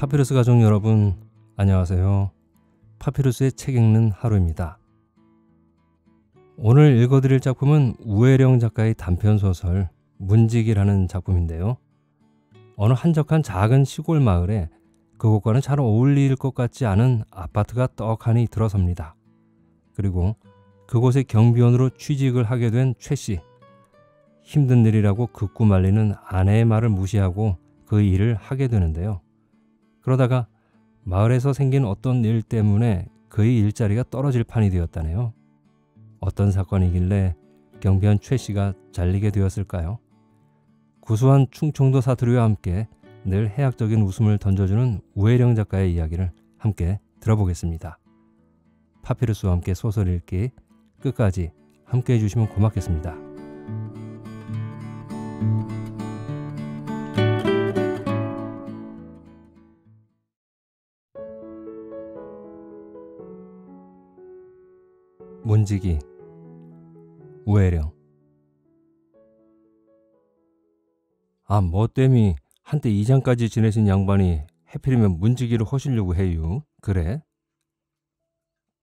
파피루스 가족 여러분, 안녕하세요. 파피루스의 책 읽는 하루입니다. 오늘 읽어드릴 작품은 우혜령 작가의 단편 소설 문직이라는 작품인데요. 어느 한적한 작은 시골 마을에 그곳과는 잘 어울릴 것 같지 않은 아파트가 떡하니 들어섭니다. 그리고 그곳의 경비원으로 취직을 하게 된 최 씨. 힘든 일이라고 극구 말리는 아내의 말을 무시하고 그 일을 하게 되는데요. 그러다가 마을에서 생긴 어떤 일 때문에 그의 일자리가 떨어질 판이 되었다네요. 어떤 사건이길래 경비원 최 씨가 잘리게 되었을까요? 구수한 충청도 사투리와 함께 늘 해학적인 웃음을 던져주는 우혜령 작가의 이야기를 함께 들어보겠습니다. 파피루스와 함께 소설 읽기 끝까지 함께 해주시면 고맙겠습니다. 문지기 우혜령 아, 뭐 땜이 한때 이장까지 지내신 양반이 해필이면 문지기를 허시려고 해요. 그래?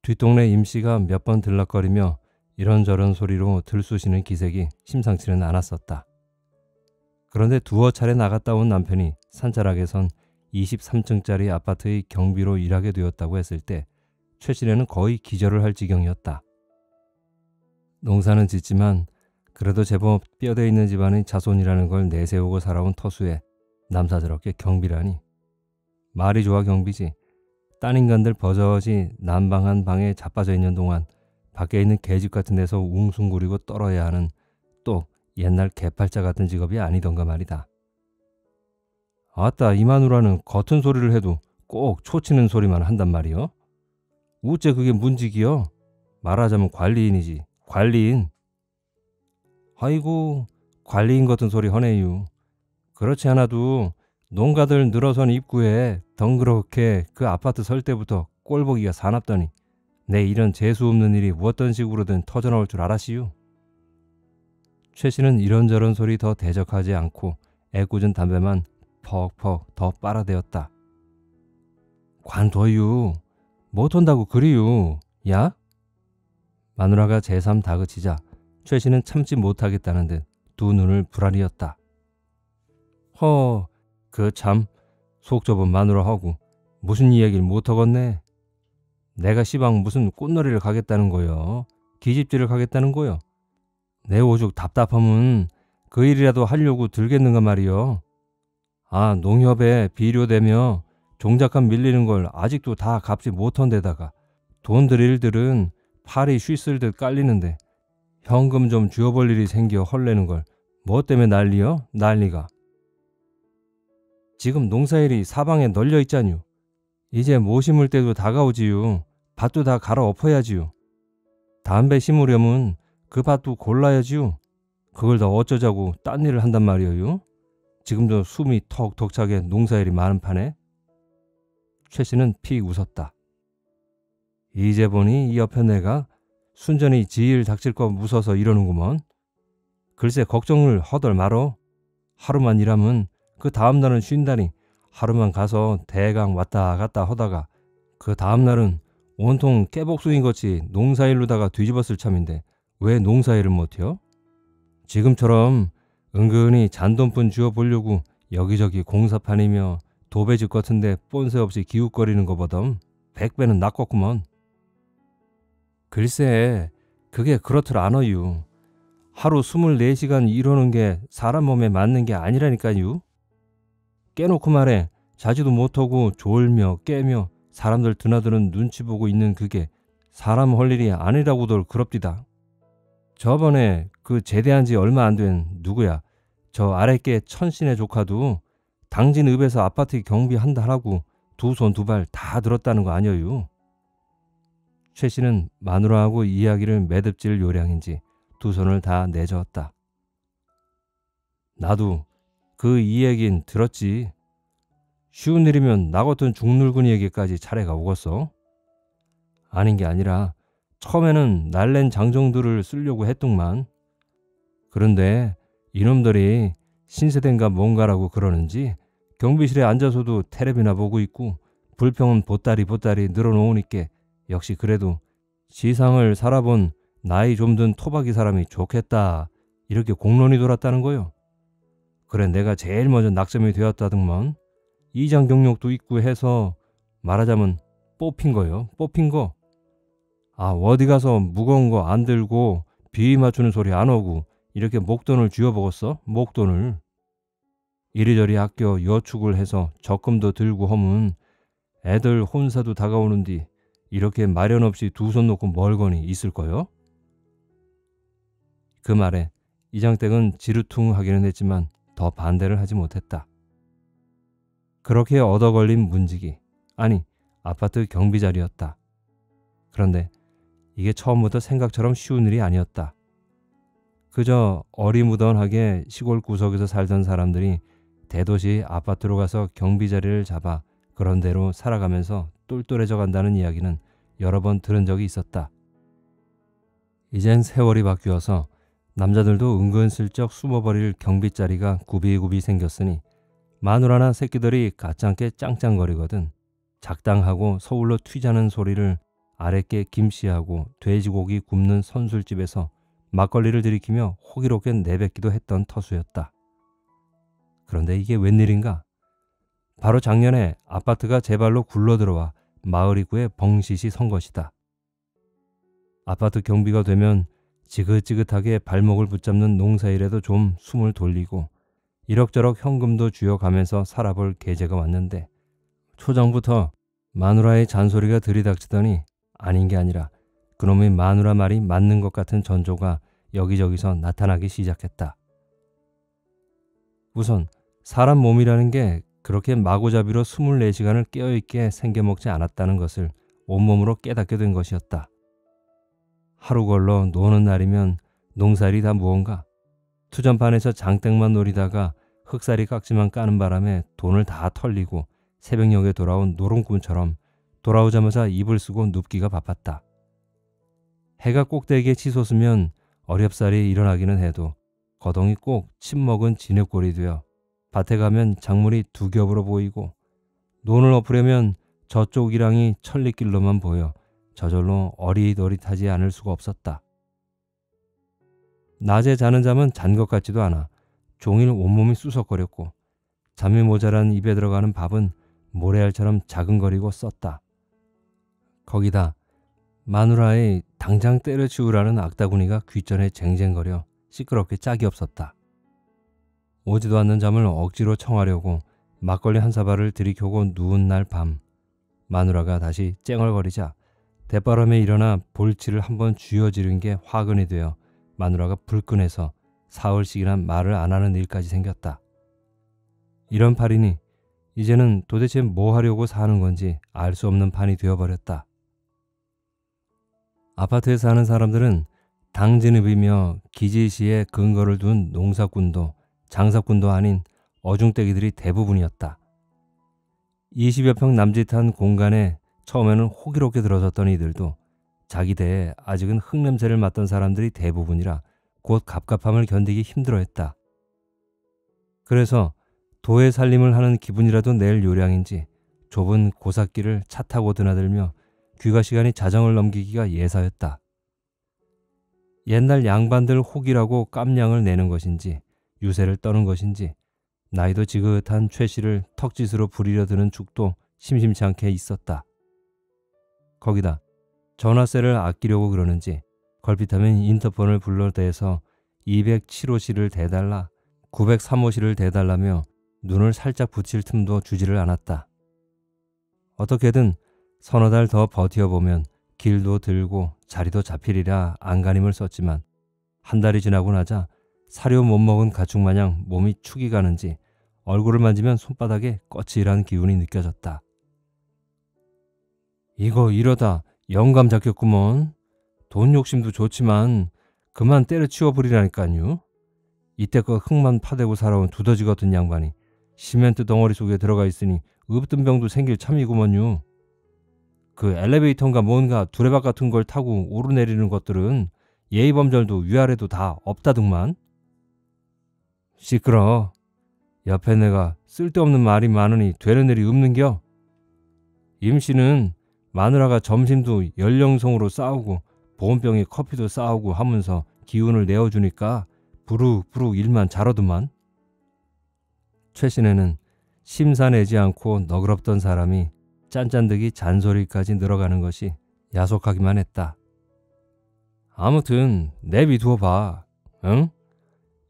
뒷동네 임씨가 몇 번 들락거리며 이런저런 소리로 들쑤시는 기색이 심상치는 않았었다. 그런데 두어 차례 나갔다 온 남편이 산자락에 선 23층짜리 아파트의 경비로 일하게 되었다고 했을 때 최신에는 거의 기절을 할 지경이었다. 농사는 짓지만 그래도 제법 뼈대 있는 집안의 자손이라는 걸 내세우고 살아온 터수에 남사스럽게 경비라니. 말이 좋아 경비지. 딴 인간들 버젓이 난방한 방에 자빠져 있는 동안 밖에 있는 개집 같은 데서 웅숭구리고 떨어야 하는 또 옛날 개팔자 같은 직업이 아니던가 말이다. 아따 이 마누라는 겉은 소리를 해도 꼭 초치는 소리만 한단 말이요. 우째 그게 문직이요? 말하자면 관리인이지. 관리인. 아이고 관리인 같은 소리 허네유. 그렇지 않아도 농가들 늘어선 입구에 덩그렇게 그 아파트 설 때부터 꼴보기가 사납더니 내 이런 재수 없는 일이 무엇던 식으로든 터져나올 줄 알았시유. 최 씨는 이런저런 소리 더 대적하지 않고 애꿎은 담배만 퍽퍽 더 빨아대었다. 관둬유. 못한다고 그리유. 야? 마누라가 제삼 다그치자 최 씨는 참지 못하겠다는 듯 두 눈을 불안이었다. 허, 그 참 속 좁은 마누라하고 무슨 이야기를 못하겠네. 내가 시방 무슨 꽃놀이를 가겠다는 거요. 기집질을 가겠다는 거요. 내 오죽 답답하면 그 일이라도 하려고 들겠는가 말이요. 아, 농협에 비료되며 종작한 밀리는 걸 아직도 다 갚지 못한 데다가 돈들 일들은 팔이 쉬쓸 듯 깔리는데 현금 좀 주어볼 일이 생겨 헐레는 걸 뭐 때문에 난리요? 난리가. 지금 농사일이 사방에 널려 있잖유. 이제 모 심을 때도 다가오지요. 밭도 다 갈아 엎어야지요. 담배 심으려면 그 밭도 골라야지요. 그걸 다 어쩌자고 딴 일을 한단 말이에요. 지금도 숨이 턱턱 차게 농사일이 많은 판에. 최 씨는 픽 웃었다. 이제 보니 이 옆에 내가 순전히 지일 닥칠 거 무서서 이러는구먼. 글쎄 걱정을 허덜 말어. 하루만 일하면 그 다음 날은 쉰다니 하루만 가서 대강 왔다 갔다 하다가 그 다음 날은 온통 깨복숭이 같이 농사일로다가 뒤집었을 참인데 왜 농사일을 못해요? 지금처럼 은근히 잔돈뿐 주어보려고 여기저기 공사판이며 도배집 같은데 본새 없이 기웃거리는 거보담 백배는 낫겠구먼. 글쎄, 그게 그렇더라 않아유. 하루 24시간 이러는 게 사람 몸에 맞는 게 아니라니까요. 깨놓고 말해 자지도 못하고 졸며 깨며 사람들 드나드는 눈치 보고 있는 그게 사람 할 일이 아니라고들 그럽디다. 저번에 그 제대한 지 얼마 안 된 누구야 저 아랫게 천신의 조카도 당진 읍에서 아파트 경비한다 하라고 두 손 두 발 다 들었다는 거 아니에요. 최 씨는 마누라하고 이야기를 매듭질 요량인지 두 손을 다 내저었다. 나도 그 이야긴 들었지. 쉬운 일이면 나 같은 중늙은이에게까지 차례가 오겠어. 아닌 게 아니라 처음에는 날랜 장정들을 쓰려고 했더만. 그런데 이놈들이 신세대인가 뭔가라고 그러는지 경비실에 앉아서도 테레비나 보고 있고 불평은 보따리 보따리 늘어놓으니까 역시 그래도 시상을 살아본 나이 좀 든 토박이 사람이 좋겠다 이렇게 공론이 돌았다는 거요. 그래 내가 제일 먼저 낙점이 되었다더만 이장 경력도 있고 해서 말하자면 뽑힌 거요. 뽑힌 거. 아 어디 가서 무거운 거 안 들고 비위 맞추는 소리 안 오고 이렇게 목돈을 쥐어먹었어? 목돈을. 이리저리 학교 여축을 해서 적금도 들고 허문 애들 혼사도 다가오는디 이렇게 마련 없이 두 손 놓고 멀거니 있을 거요? 그 말에 이장댁은 지루퉁하기는 했지만 더 반대를 하지 못했다. 그렇게 얻어 걸린 문직이 아니 아파트 경비 자리였다. 그런데 이게 처음부터 생각처럼 쉬운 일이 아니었다. 그저 어리무던하게 시골 구석에서 살던 사람들이 대도시 아파트로 가서 경비 자리를 잡아 그런 대로 살아가면서 똘똘해져 간다는 이야기는 여러 번 들은 적이 있었다. 이젠 세월이 바뀌어서 남자들도 은근슬쩍 숨어버릴 경비자리가 구비구비 생겼으니 마누라나 새끼들이 가짱게 짱짱거리거든 작당하고 서울로 튀자는 소리를 아랫게 김씨하고 돼지고기 굽는 선술집에서 막걸리를 들이키며 호기롭게 내뱉기도 했던 터수였다. 그런데 이게 웬일인가? 바로 작년에 아파트가 제 발로 굴러들어와 마을 입구에 벙시시 선 것이다. 아파트 경비가 되면 지긋지긋하게 발목을 붙잡는 농사일에도 좀 숨을 돌리고 이럭저럭 현금도 쥐어가면서 살아볼 계제가 왔는데 초장부터 마누라의 잔소리가 들이닥치더니 아닌 게 아니라 그놈의 마누라 말이 맞는 것 같은 전조가 여기저기서 나타나기 시작했다. 우선 사람 몸이라는 게 그렇게 마구잡이로 24시간을 깨어있게 생겨먹지 않았다는 것을 온몸으로 깨닫게 된 것이었다. 하루 걸러 노는 날이면 농사일이 다 무언가 투전판에서 장땡만 노리다가 흑살이 깍지만 까는 바람에 돈을 다 털리고 새벽녘에 돌아온 노름꾼처럼 돌아오자마자 입을 쓰고 눕기가 바빴다. 해가 꼭대기에 치솟으면 어렵사리 일어나기는 해도 거동이 꼭 침먹은 진흙골이 되어 밭에 가면 작물이 두 겹으로 보이고 논을 엎으려면 저쪽 이랑이 천리길로만 보여 저절로 어릿어릿하지 않을 수가 없었다. 낮에 자는 잠은 잔 것 같지도 않아 종일 온몸이 쑤석거렸고 잠이 모자란 입에 들어가는 밥은 모래알처럼 자근거리고 썼다. 거기다 마누라의 당장 때려치우라는 악다구니가 귓전에 쟁쟁거려 시끄럽게 짝이 없었다. 오지도 않는 잠을 억지로 청하려고 막걸리 한 사발을 들이켜고 누운 날 밤 마누라가 다시 쨍얼거리자 대바람에 일어나 볼치를 한번 쥐어지른 게 화근이 되어 마누라가 불끈해서 사흘씩이나 말을 안 하는 일까지 생겼다. 이런 팔이니 이제는 도대체 뭐 하려고 사는 건지 알 수 없는 판이 되어버렸다. 아파트에 사는 사람들은 당진읍이며 기지시에 근거를 둔 농사꾼도 장사꾼도 아닌 어중떼기들이 대부분이었다. 20여 평 남짓한 공간에 처음에는 호기롭게 들어섰던 이들도 자기 대에 아직은 흙냄새를 맡던 사람들이 대부분이라 곧 갑갑함을 견디기 힘들어했다. 그래서 도의 살림을 하는 기분이라도 낼 요량인지 좁은 고삿길을 차 타고 드나들며 귀가 시간이 자정을 넘기기가 예사였다. 옛날 양반들 혹이라고 깜냥을 내는 것인지 유세를 떠는 것인지 나이도 지긋한 최 씨를 턱짓으로 부리려 드는 죽도 심심치 않게 있었다. 거기다 전화세를 아끼려고 그러는지 걸핏하면 인터폰을 불러대서 207호씨를 대달라 903호씨를 대달라며 눈을 살짝 붙일 틈도 주지를 않았다. 어떻게든 서너 달 더 버티어보면 길도 들고 자리도 잡히리라 안간힘을 썼지만 한 달이 지나고 나자 사료 못 먹은 가축 마냥 몸이 축이 가는지 얼굴을 만지면 손바닥에 거칠한 기운이 느껴졌다. 이거 이러다 영감 잡혔구먼. 돈 욕심도 좋지만 그만 때려치워 버리라니까요. 이때껏 흙만 파대고 살아온 두더지 같은 양반이 시멘트 덩어리 속에 들어가 있으니 읍든 병도 생길 참이구먼요. 그 엘리베이터인가 뭔가 두레박 같은 걸 타고 오르내리는 것들은 예의범절도 위아래도 다 없다등만. 시끄러. 옆에 내가 쓸데없는 말이 많으니 되는 일이 없는겨? 임씨는 마누라가 점심도 연령성으로 싸우고 보온병에 커피도 싸우고 하면서 기운을 내어주니까 부룩부룩 일만 잘하더만. 최신에는 심사내지 않고 너그럽던 사람이 짠짠득이 잔소리까지 늘어가는 것이 야속하기만 했다. 아무튼 내비두어 봐. 응?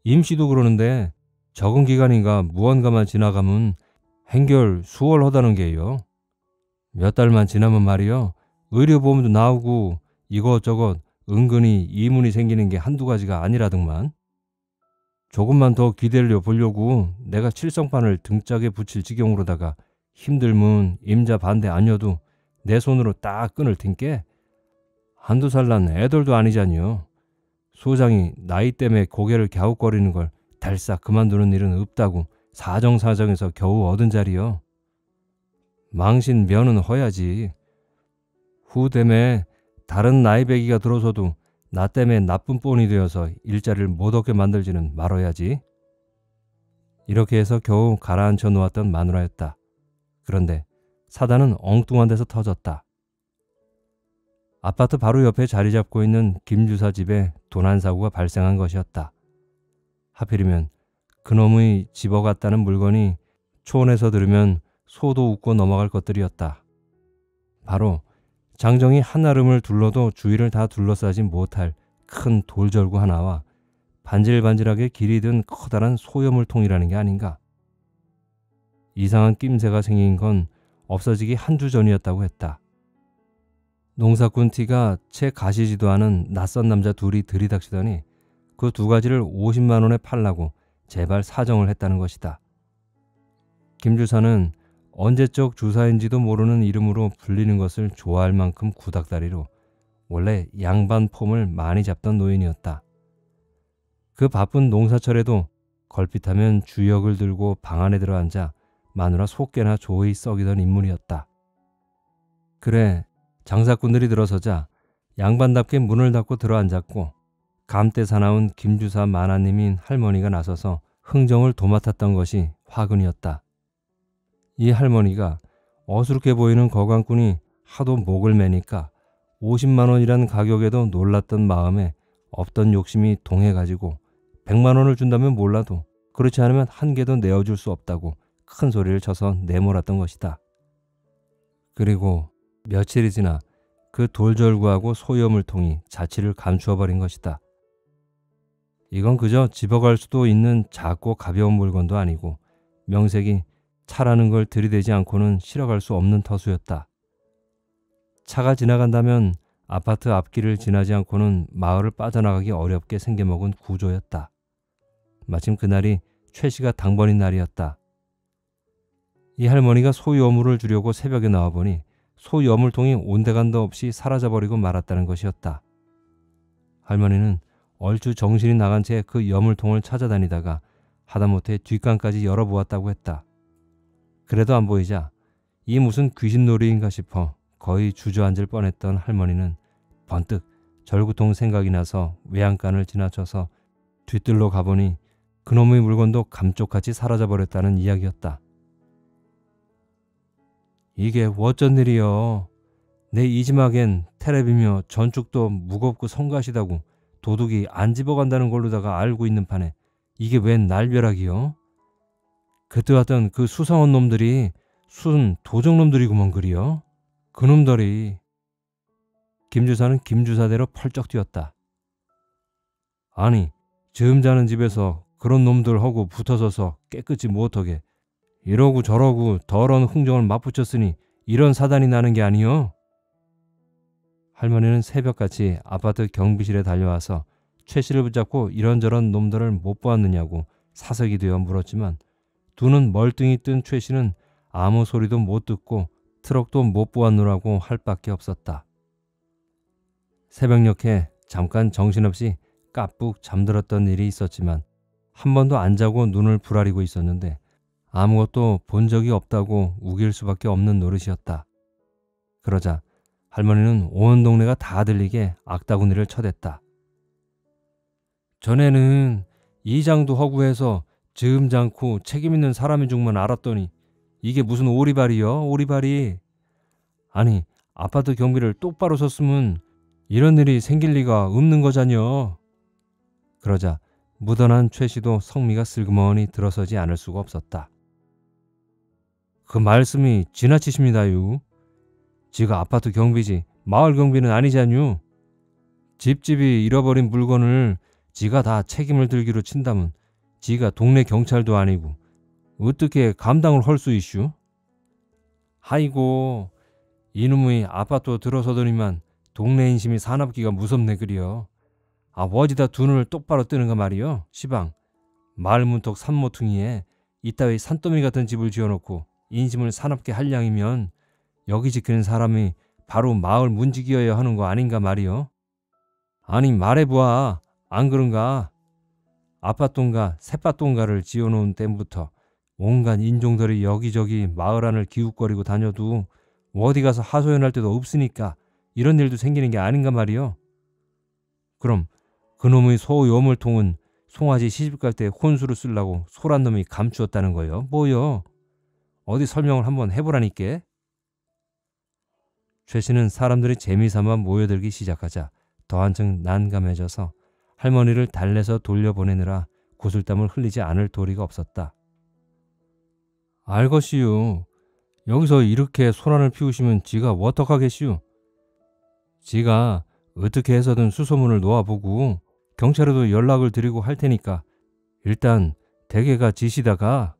임시도 그러는데 적응 기간인가 무언가만 지나가면 행결 수월하다는 게요. 몇 달만 지나면 말이요. 의료보험도 나오고 이것저것 은근히 이문이 생기는 게 한두 가지가 아니라더만. 조금만 더 기다려 보려고 내가 칠성판을 등짝에 붙일 지경으로다가 힘들면 임자 반대 아니어도 내 손으로 딱 끊을 텐께 한두 살 난 애들도 아니잖요. 소장이 나이 때문에 고개를 갸웃거리는 걸 달싹 그만두는 일은 없다고 사정사정해서 겨우 얻은 자리요. 망신 면은 허야지. 후됨에 다른 나이배기가 들어서도 나 때문에 나쁜 뻔이 되어서 일자리를 못 얻게 만들지는 말아야지. 이렇게 해서 겨우 가라앉혀 놓았던 마누라였다. 그런데 사단은 엉뚱한 데서 터졌다. 아파트 바로 옆에 자리 잡고 있는 김주사 집에 도난 사고가 발생한 것이었다. 하필이면 그놈의 집어갔다는 물건이 초원에서 들으면 소도 웃고 넘어갈 것들이었다. 바로 장정이 한아름을 둘러도 주위를 다 둘러싸지 못할 큰 돌절구 하나와 반질반질하게 길이 든 커다란 소염물통이라는 게 아닌가. 이상한 낌새가 생긴 건 없어지기 한 주 전이었다고 했다. 농사꾼 티가 채 가시지도 않은 낯선 남자 둘이 들이닥치더니 그 두 가지를 50만 원에 팔라고 제발 사정을 했다는 것이다. 김 주사는 언제적 주사인지도 모르는 이름으로 불리는 것을 좋아할 만큼 구닥다리로 원래 양반 폼을 많이 잡던 노인이었다. 그 바쁜 농사철에도 걸핏하면 주역을 들고 방 안에 들어앉아 마누라 속개나 조이 썩이던 인물이었다. 그래 장사꾼들이 들어서자 양반답게 문을 닫고 들어앉았고 감대 사나운 김주사 마나님인 할머니가 나서서 흥정을 도맡았던 것이 화근이었다. 이 할머니가 어수룩해 보이는 거강꾼이 하도 목을 매니까 50만 원이란 가격에도 놀랐던 마음에 없던 욕심이 동해가지고 100만 원을 준다면 몰라도 그렇지 않으면 한 개도 내어줄 수 없다고 큰 소리를 쳐서 내몰았던 것이다. 그리고 며칠이 지나 그 돌절구하고 소염물통이 자취를 감추어버린 것이다. 이건 그저 집어갈 수도 있는 작고 가벼운 물건도 아니고 명색이 차라는 걸 들이대지 않고는 실어갈 수 없는 터수였다. 차가 지나간다면 아파트 앞길을 지나지 않고는 마을을 빠져나가기 어렵게 생겨먹은 구조였다. 마침 그날이 최 씨가 당번인 날이었다. 이 할머니가 소유어물을 주려고 새벽에 나와보니 소유어물통이 온데간도 없이 사라져버리고 말았다는 것이었다. 할머니는 얼추 정신이 나간 채 그 여물통을 찾아다니다가 하다못해 뒷간까지 열어보았다고 했다. 그래도 안 보이자 이 무슨 귀신놀이인가 싶어 거의 주저앉을 뻔했던 할머니는 번뜩 절구통 생각이 나서 외양간을 지나쳐서 뒤뜰로 가보니 그놈의 물건도 감쪽같이 사라져버렸다는 이야기였다. 이게 어쩐 일이여. 내 이지막엔 테레비며 전축도 무겁고 성가시다고 도둑이 안 집어간다는 걸로다가 알고 있는 판에 이게 웬 날벼락이여? 그때 왔던 그 수상한 놈들이 순 도적놈들이구먼 그리요. 그놈들이 김주사는 김주사대로 펄쩍 뛰었다. 아니 즈음 자는 집에서 그런 놈들하고 붙어서서 깨끗이 못하게 이러고 저러고 더러운 흥정을 맞붙였으니 이런 사단이 나는 게 아니요. 할머니는 새벽같이 아파트 경비실에 달려와서 최 씨를 붙잡고 이런저런 놈들을 못 보았느냐고 사석이 되어 물었지만 두 눈 멀뚱히 뜬 최 씨는 아무 소리도 못 듣고 트럭도 못 보았노라고 할 밖에 없었다. 새벽녘에 잠깐 정신없이 까북 잠들었던 일이 있었지만 한 번도 안 자고 눈을 부라리고 있었는데 아무것도 본 적이 없다고 우길 수밖에 없는 노릇이었다. 그러자 할머니는 온 동네가 다 들리게 악다구니를 쳐댔다. 전에는 이장도 허구해서 즈음지 않고 책임 있는 사람인 줄만 알았더니 이게 무슨 오리발이여 오리발이. 아니 아파트 경비를 똑바로 섰으면 이런 일이 생길 리가 없는 거잖여. 그러자 묻어난 최 씨도 성미가 슬그머니 들어서지 않을 수가 없었다. 그 말씀이 지나치십니다유. 지가 아파트 경비지 마을 경비는 아니잖유. 집집이 잃어버린 물건을 지가 다 책임을 들기로 친다면 지가 동네 경찰도 아니고 어떻게 감당을 할 수 있슈? 아이고 이놈의 아파트 들어서더니만 동네 인심이 사납기가 무섭네 그려. 아 어디다 두 눈을 똑바로 뜨는가 말이여 시방 마을 문턱 산모퉁이에 이따위 산더미 같은 집을 지어놓고 인심을 사납게 할 양이면 여기 지키는 사람이 바로 마을 문지기여야 하는 거 아닌가 말이여. 아니 말해보아 안 그런가? 아파똥가 새파똥가를 지어놓은 땐부터 온갖 인종들이 여기저기 마을 안을 기웃거리고 다녀도 어디 가서 하소연할 데도 없으니까 이런 일도 생기는 게 아닌가 말이여. 그럼 그놈의 소 요물통은 송아지 시집갈 때 혼수를 쓰려고 소란 놈이 감추었다는 거요. 뭐요? 어디 설명을 한번 해보라니께. 최 씨는 사람들이 재미삼아 모여들기 시작하자 더 한층 난감해져서 할머니를 달래서 돌려보내느라 구슬땀을 흘리지 않을 도리가 없었다. 알것이요. 여기서 이렇게 소란을 피우시면 지가 어떡하겠시오. 지가 어떻게 해서든 수소문을 놓아보고 경찰에도 연락을 드리고 할 테니까 일단 대개가 지시다가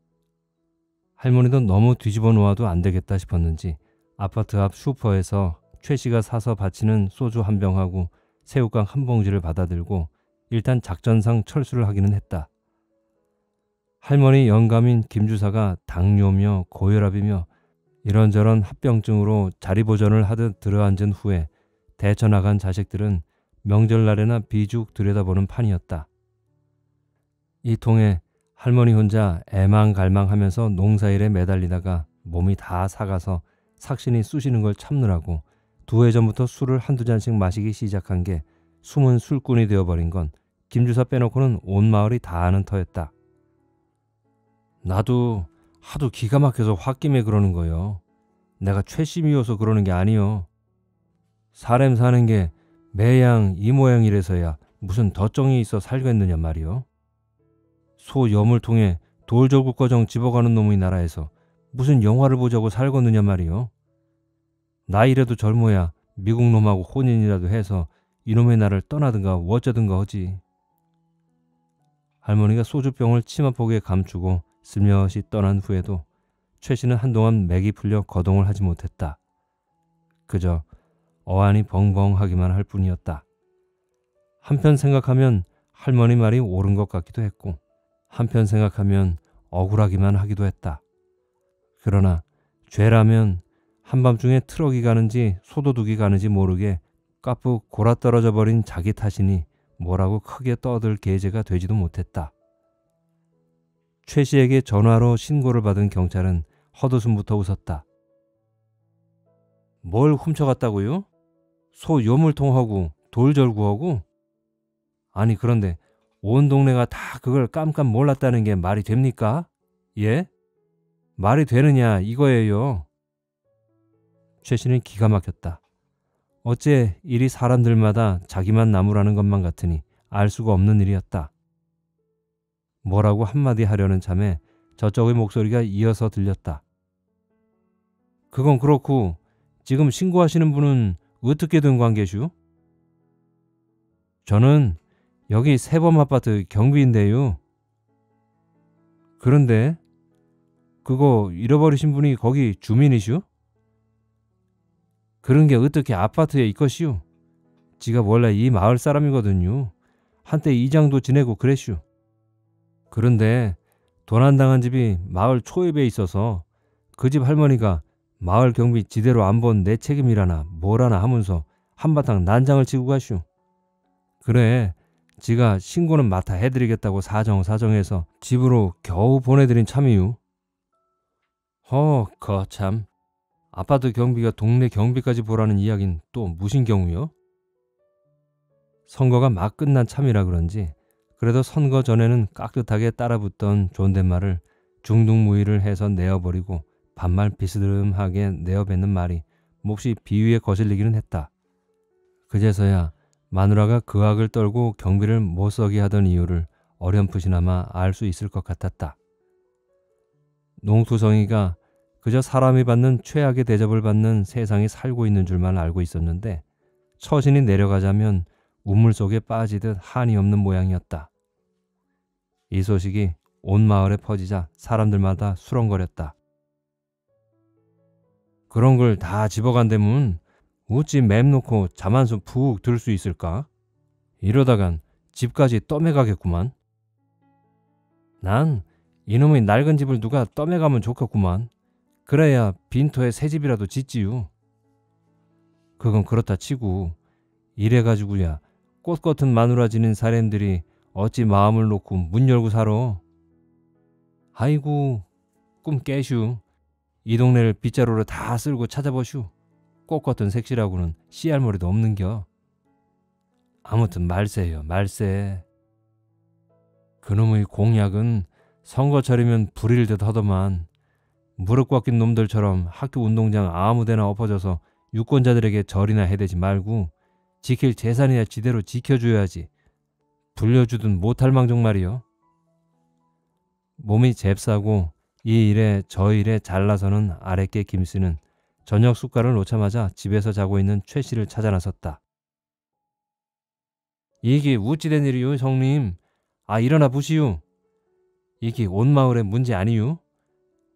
할머니도 너무 뒤집어 놓아도 안 되겠다 싶었는지 아파트 앞 슈퍼에서 최 씨가 사서 바치는 소주 한 병하고 새우깡 한 봉지를 받아들고 일단 작전상 철수를 하기는 했다. 할머니 영감인 김주사가 당뇨며 고혈압이며 이런저런 합병증으로 자리보전을 하듯 들어앉은 후에 대처 나간 자식들은 명절날에나 비죽 들여다보는 판이었다. 이 통에 할머니 혼자 애망갈망하면서 농사일에 매달리다가 몸이 다 사가서 삭신이 쑤시는 걸 참느라고 두 해 전부터 술을 한두 잔씩 마시기 시작한 게 숨은 술꾼이 되어버린 건 김주사 빼놓고는 온 마을이 다 아는 터였다. 나도 하도 기가 막혀서 홧김에 그러는 거요. 내가 최심이어서 그러는 게 아니요. 사람 사는 게 매양 이 모양이래서야 무슨 덧정이 있어 살겠느냐 말이요. 소 염을 통해 돌절구꺼정 집어가는 놈의 나라에서 무슨 영화를 보자고 살겠느냐 말이요. 나이라도 젊어야 미국 놈하고 혼인이라도 해서 이놈의 나를 떠나든가 어쩌든가 하지. 할머니가 소주병을 치마폭에 감추고 슬며시 떠난 후에도 최 씨는 한동안 맥이 풀려 거동을 하지 못했다. 그저 어안이 벙벙하기만 할 뿐이었다. 한편 생각하면 할머니 말이 옳은 것 같기도 했고 한편 생각하면 억울하기만 하기도 했다. 그러나 죄라면 한밤중에 트럭이 가는지 소도둑이 가는지 모르게 까북 골아 떨어져 버린 자기 탓이니 뭐라고 크게 떠들 계제가 되지도 못했다. 최 씨에게 전화로 신고를 받은 경찰은 헛웃음부터 웃었다. 뭘 훔쳐갔다고요? 소 요물통하고 돌절구하고? 아니 그런데 온 동네가 다 그걸 깜깜 몰랐다는 게 말이 됩니까? 예? 말이 되느냐 이거예요. 최 씨는 기가 막혔다. 어째 일이 사람들마다 자기만 나무라는 것만 같으니 알 수가 없는 일이었다. 뭐라고 한마디 하려는 참에 저쪽의 목소리가 이어서 들렸다. 그건 그렇고 지금 신고하시는 분은 어떻게 된 관계슈? 저는 여기 세범 아파트 경비인데요. 그런데 그거 잃어버리신 분이 거기 주민이슈? 그런 게 어떻게 아파트에 있것이오? 지가 원래 이 마을 사람이거든요. 한때 이장도 지내고 그랬슈. 그런데 도난당한 집이 마을 초입에 있어서 그 집 할머니가 마을 경비 지대로 안 본 내 책임이라나 뭐라나 하면서 한바탕 난장을 치고 가슈. 그래, 지가 신고는 맡아 해드리겠다고 사정사정해서 집으로 겨우 보내드린 참이유. 허, 거참. 아파트 경비가 동네 경비까지 보라는 이야긴 또 무슨 경우요? 선거가 막 끝난 참이라 그런지 그래도 선거 전에는 깍듯하게 따라붙던 존댓말을 중둥무의를 해서 내어버리고 반말 비스듬하게 내어뱉는 말이 몹시 비위에 거슬리기는 했다. 그제서야 마누라가 그 악을 떨고 경비를 못 서게 하던 이유를 어렴풋이나마 알 수 있을 것 같았다. 농투성이가 그저 사람이 받는 최악의 대접을 받는 세상에 살고 있는 줄만 알고 있었는데 처신이 내려가자면 우물 속에 빠지듯 한이 없는 모양이었다. 이 소식이 온 마을에 퍼지자 사람들마다 수렁거렸다. 그런 걸 다 집어간다면 어찌 맴 놓고 잠 한숨 푹 들 수 있을까? 이러다간 집까지 떠매가겠구만. 난 이놈의 낡은 집을 누가 떠매가면 좋겠구만. 그래야 빈터에 새 집이라도 짓지요. 그건 그렇다 치고 이래가지고야 꽃 같은 마누라 지닌 사람들이 어찌 마음을 놓고 문 열고 살아. 아이고 꿈 깨슈. 이 동네를 빗자루로 다 쓸고 찾아보슈. 꽃 같은 색시라고는 씨알 머리도 없는겨. 아무튼 말세요 말세. 그놈의 공약은 선거철이면 불일 듯 하더만 무릎 꺾인 놈들처럼 학교 운동장 아무데나 엎어져서 유권자들에게 절이나 해대지 말고 지킬 재산이야 지대로 지켜줘야지. 불려주든 못할 망정 말이요. 몸이 잽싸고 이 일에 저 일에 잘나서는 아랫게 김씨는 저녁 숟갈을 놓자마자 집에서 자고 있는 최 씨를 찾아 나섰다. 이게 우찌된 일이요, 형님. 아 일어나 보시오. 이게 온 마을의 문제 아니유?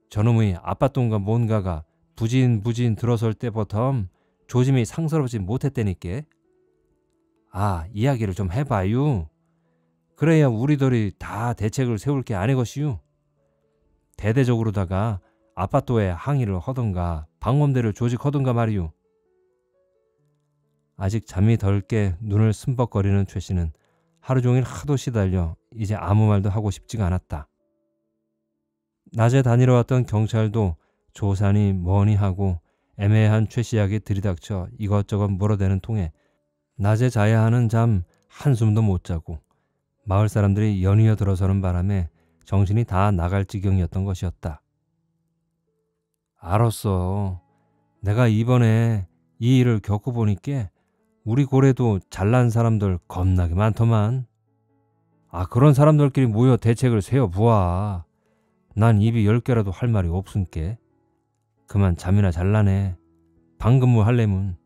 저놈의 아빠똥과 뭔가가 부진 부진 들어설 때부터 조짐이 상스럽지 못했다니께. 아 이야기를 좀 해봐요. 그래야 우리들이 다 대책을 세울 게 아니것이유. 대대적으로다가 아파트에 항의를 하던가 방범대를 조직하던가 말이유. 아직 잠이 덜 깨 눈을 숨벅거리는 최 씨는 하루 종일 하도 시달려 이제 아무 말도 하고 싶지가 않았다. 낮에 다니러 왔던 경찰도 조산이 뭐니 하고 애매한 최 씨에게 들이닥쳐 이것저것 물어대는 통에 낮에 자야 하는 잠 한숨도 못 자고 마을 사람들이 연이어 들어서는 바람에 정신이 다 나갈 지경이었던 것이었다. 알았어. 내가 이번에 이 일을 겪어보니까 우리 고래도 잘난 사람들 겁나게 많더만. 아 그런 사람들끼리 모여 대책을 세워보아. 난 입이 열 개라도 할 말이 없은께. 그만 잠이나 잘라네. 방금뭐 할래문.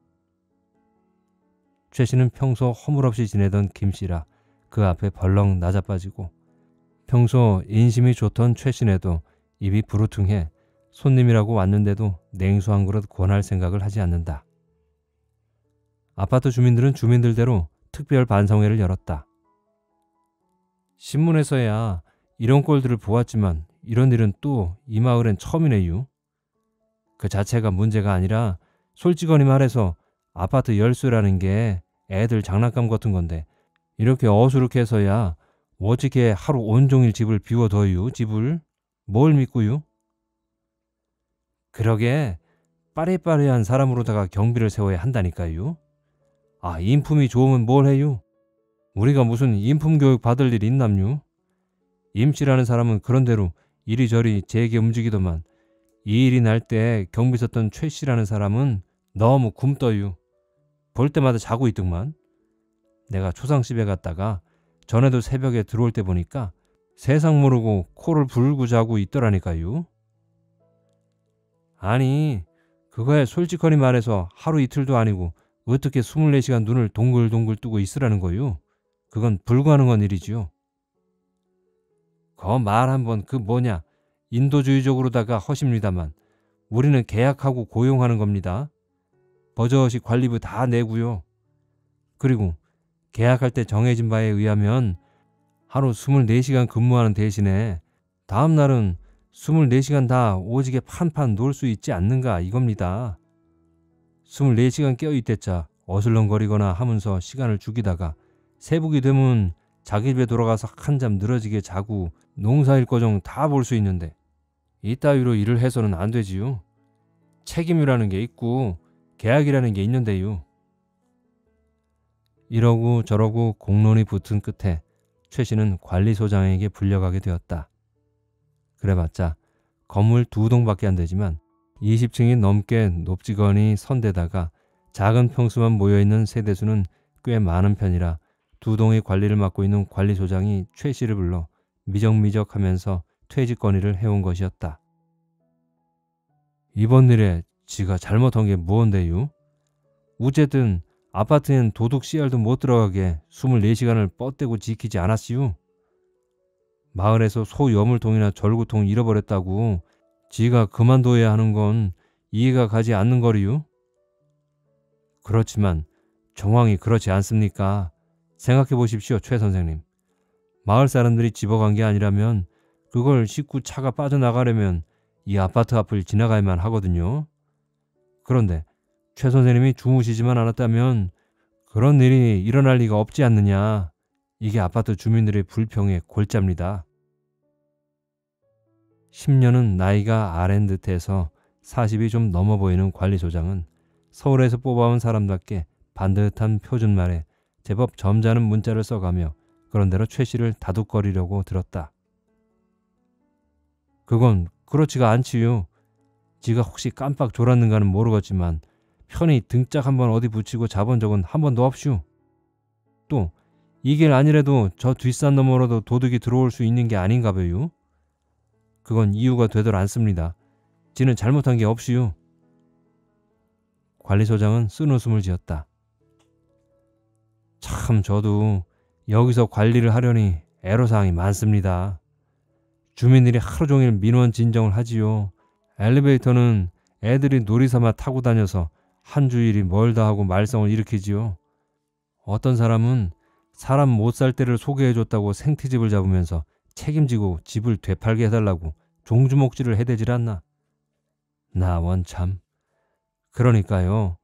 최 씨는 평소 허물없이 지내던 김 씨라 그 앞에 벌렁 낮아빠지고 평소 인심이 좋던 최 씨네도 입이 부르퉁해 손님이라고 왔는데도 냉수 한 그릇 권할 생각을 하지 않는다. 아파트 주민들은 주민들대로 특별 반성회를 열었다. 신문에서야 이런 꼴들을 보았지만 이런 일은 또 이 마을엔 처음이네요. 그 자체가 문제가 아니라 솔직하니 말해서 아파트 열쇠라는 게 애들 장난감 같은 건데 이렇게 어수룩해서야 어떻게 하루 온종일 집을 비워둬요 집을 뭘 믿고요? 그러게 빠리빠리한 사람으로다가 경비를 세워야 한다니까요. 아 인품이 좋으면 뭘 해요? 우리가 무슨 인품 교육 받을 일 있남요? 임씨라는 사람은 그런대로 이리저리 제게 움직이더만 이 일이 날 때 경비 썼던 최 씨라는 사람은 너무 굶떠요. 볼 때마다 자고 있더만. 내가 초상집에 갔다가 전에도 새벽에 들어올 때 보니까 세상 모르고 코를 불고 자고 있더라니까요. 아니, 그거에 솔직하니 말해서 하루 이틀도 아니고 어떻게 24시간 눈을 동글동글 뜨고 있으라는 거요? 그건 불가능한 일이지요. 그말 한번 그 뭐냐 인도주의적으로다가 허십니다만 우리는 계약하고 고용하는 겁니다. 버젓이 관리비 다 내고요. 그리고 계약할 때 정해진 바에 의하면 하루 24시간 근무하는 대신에 다음 날은 24시간 다 오지게 판판 놀 수 있지 않는가 이겁니다. 24시간 깨어있댔자 어슬렁거리거나 하면서 시간을 죽이다가 새벽이 되면 자기 집에 돌아가서 한잠 늘어지게 자고 농사일 거정 다 볼 수 있는데 이따위로 일을 해서는 안 되지요. 책임이라는 게 있고 계약이라는 게 있는데요. 이러고 저러고 공론이 붙은 끝에 최 씨는 관리소장에게 불려가게 되었다. 그래봤자 건물 두 동밖에 안 되지만 20층이 넘게 높지거니 선대다가 작은 평수만 모여있는 세대수는 꽤 많은 편이라 두 동의 관리를 맡고 있는 관리소장이 최 씨를 불러 미적미적 하면서 퇴직 건의를 해온 것이었다. 이번 일에 지가 잘못한 게 무언데요? 어쨌든 아파트엔 도둑 씨알도 못 들어가게 24시간을 뻗대고 지키지 않았시오. 마을에서 소 여물통이나 절구통 잃어버렸다고 지가 그만둬야 하는 건 이해가 가지 않는 거리요. 그렇지만 정황이 그렇지 않습니까? 생각해 보십시오, 최 선생님. 마을 사람들이 집어간 게 아니라면 그걸 싣고 차가 빠져나가려면 이 아파트 앞을 지나가야만 하거든요. 그런데 최 선생님이 주무시지만 않았다면 그런 일이 일어날 리가 없지 않느냐. 이게 아파트 주민들의 불평의 골자입니다. 10년은 나이가 아랜 듯해서 40이 좀 넘어 보이는 관리소장은 서울에서 뽑아온 사람답게 반듯한 표준말에 제법 점잖은 문자를 써가며 그런대로 최 씨를 다독거리려고 들었다. 그건 그렇지가 않지요. 지가 혹시 깜빡 졸았는가는 모르겠지만 편히 등짝 한번 어디 붙이고 잡은 적은 한 번도 없슈. 또 이 길 아니래도 저 뒷산 너머로도 도둑이 들어올 수 있는 게 아닌가 봐요. 그건 이유가 되돌 않습니다. 지는 잘못한 게 없슈. 관리소장은 쓴 웃음을 지었다. 참 저도 여기서 관리를 하려니 애로사항이 많습니다. 주민들이 하루 종일 민원 진정을 하지요. 엘리베이터는 애들이 놀이삼아 타고 다녀서 한 주일이 멀다 하고 말썽을 일으키지요. 어떤 사람은 사람 못 살 때를 소개해줬다고 생태집을 잡으면서 책임지고 집을 되팔게 해달라고 종주목질을 해대질 않나. 나 원참. 그러니까요.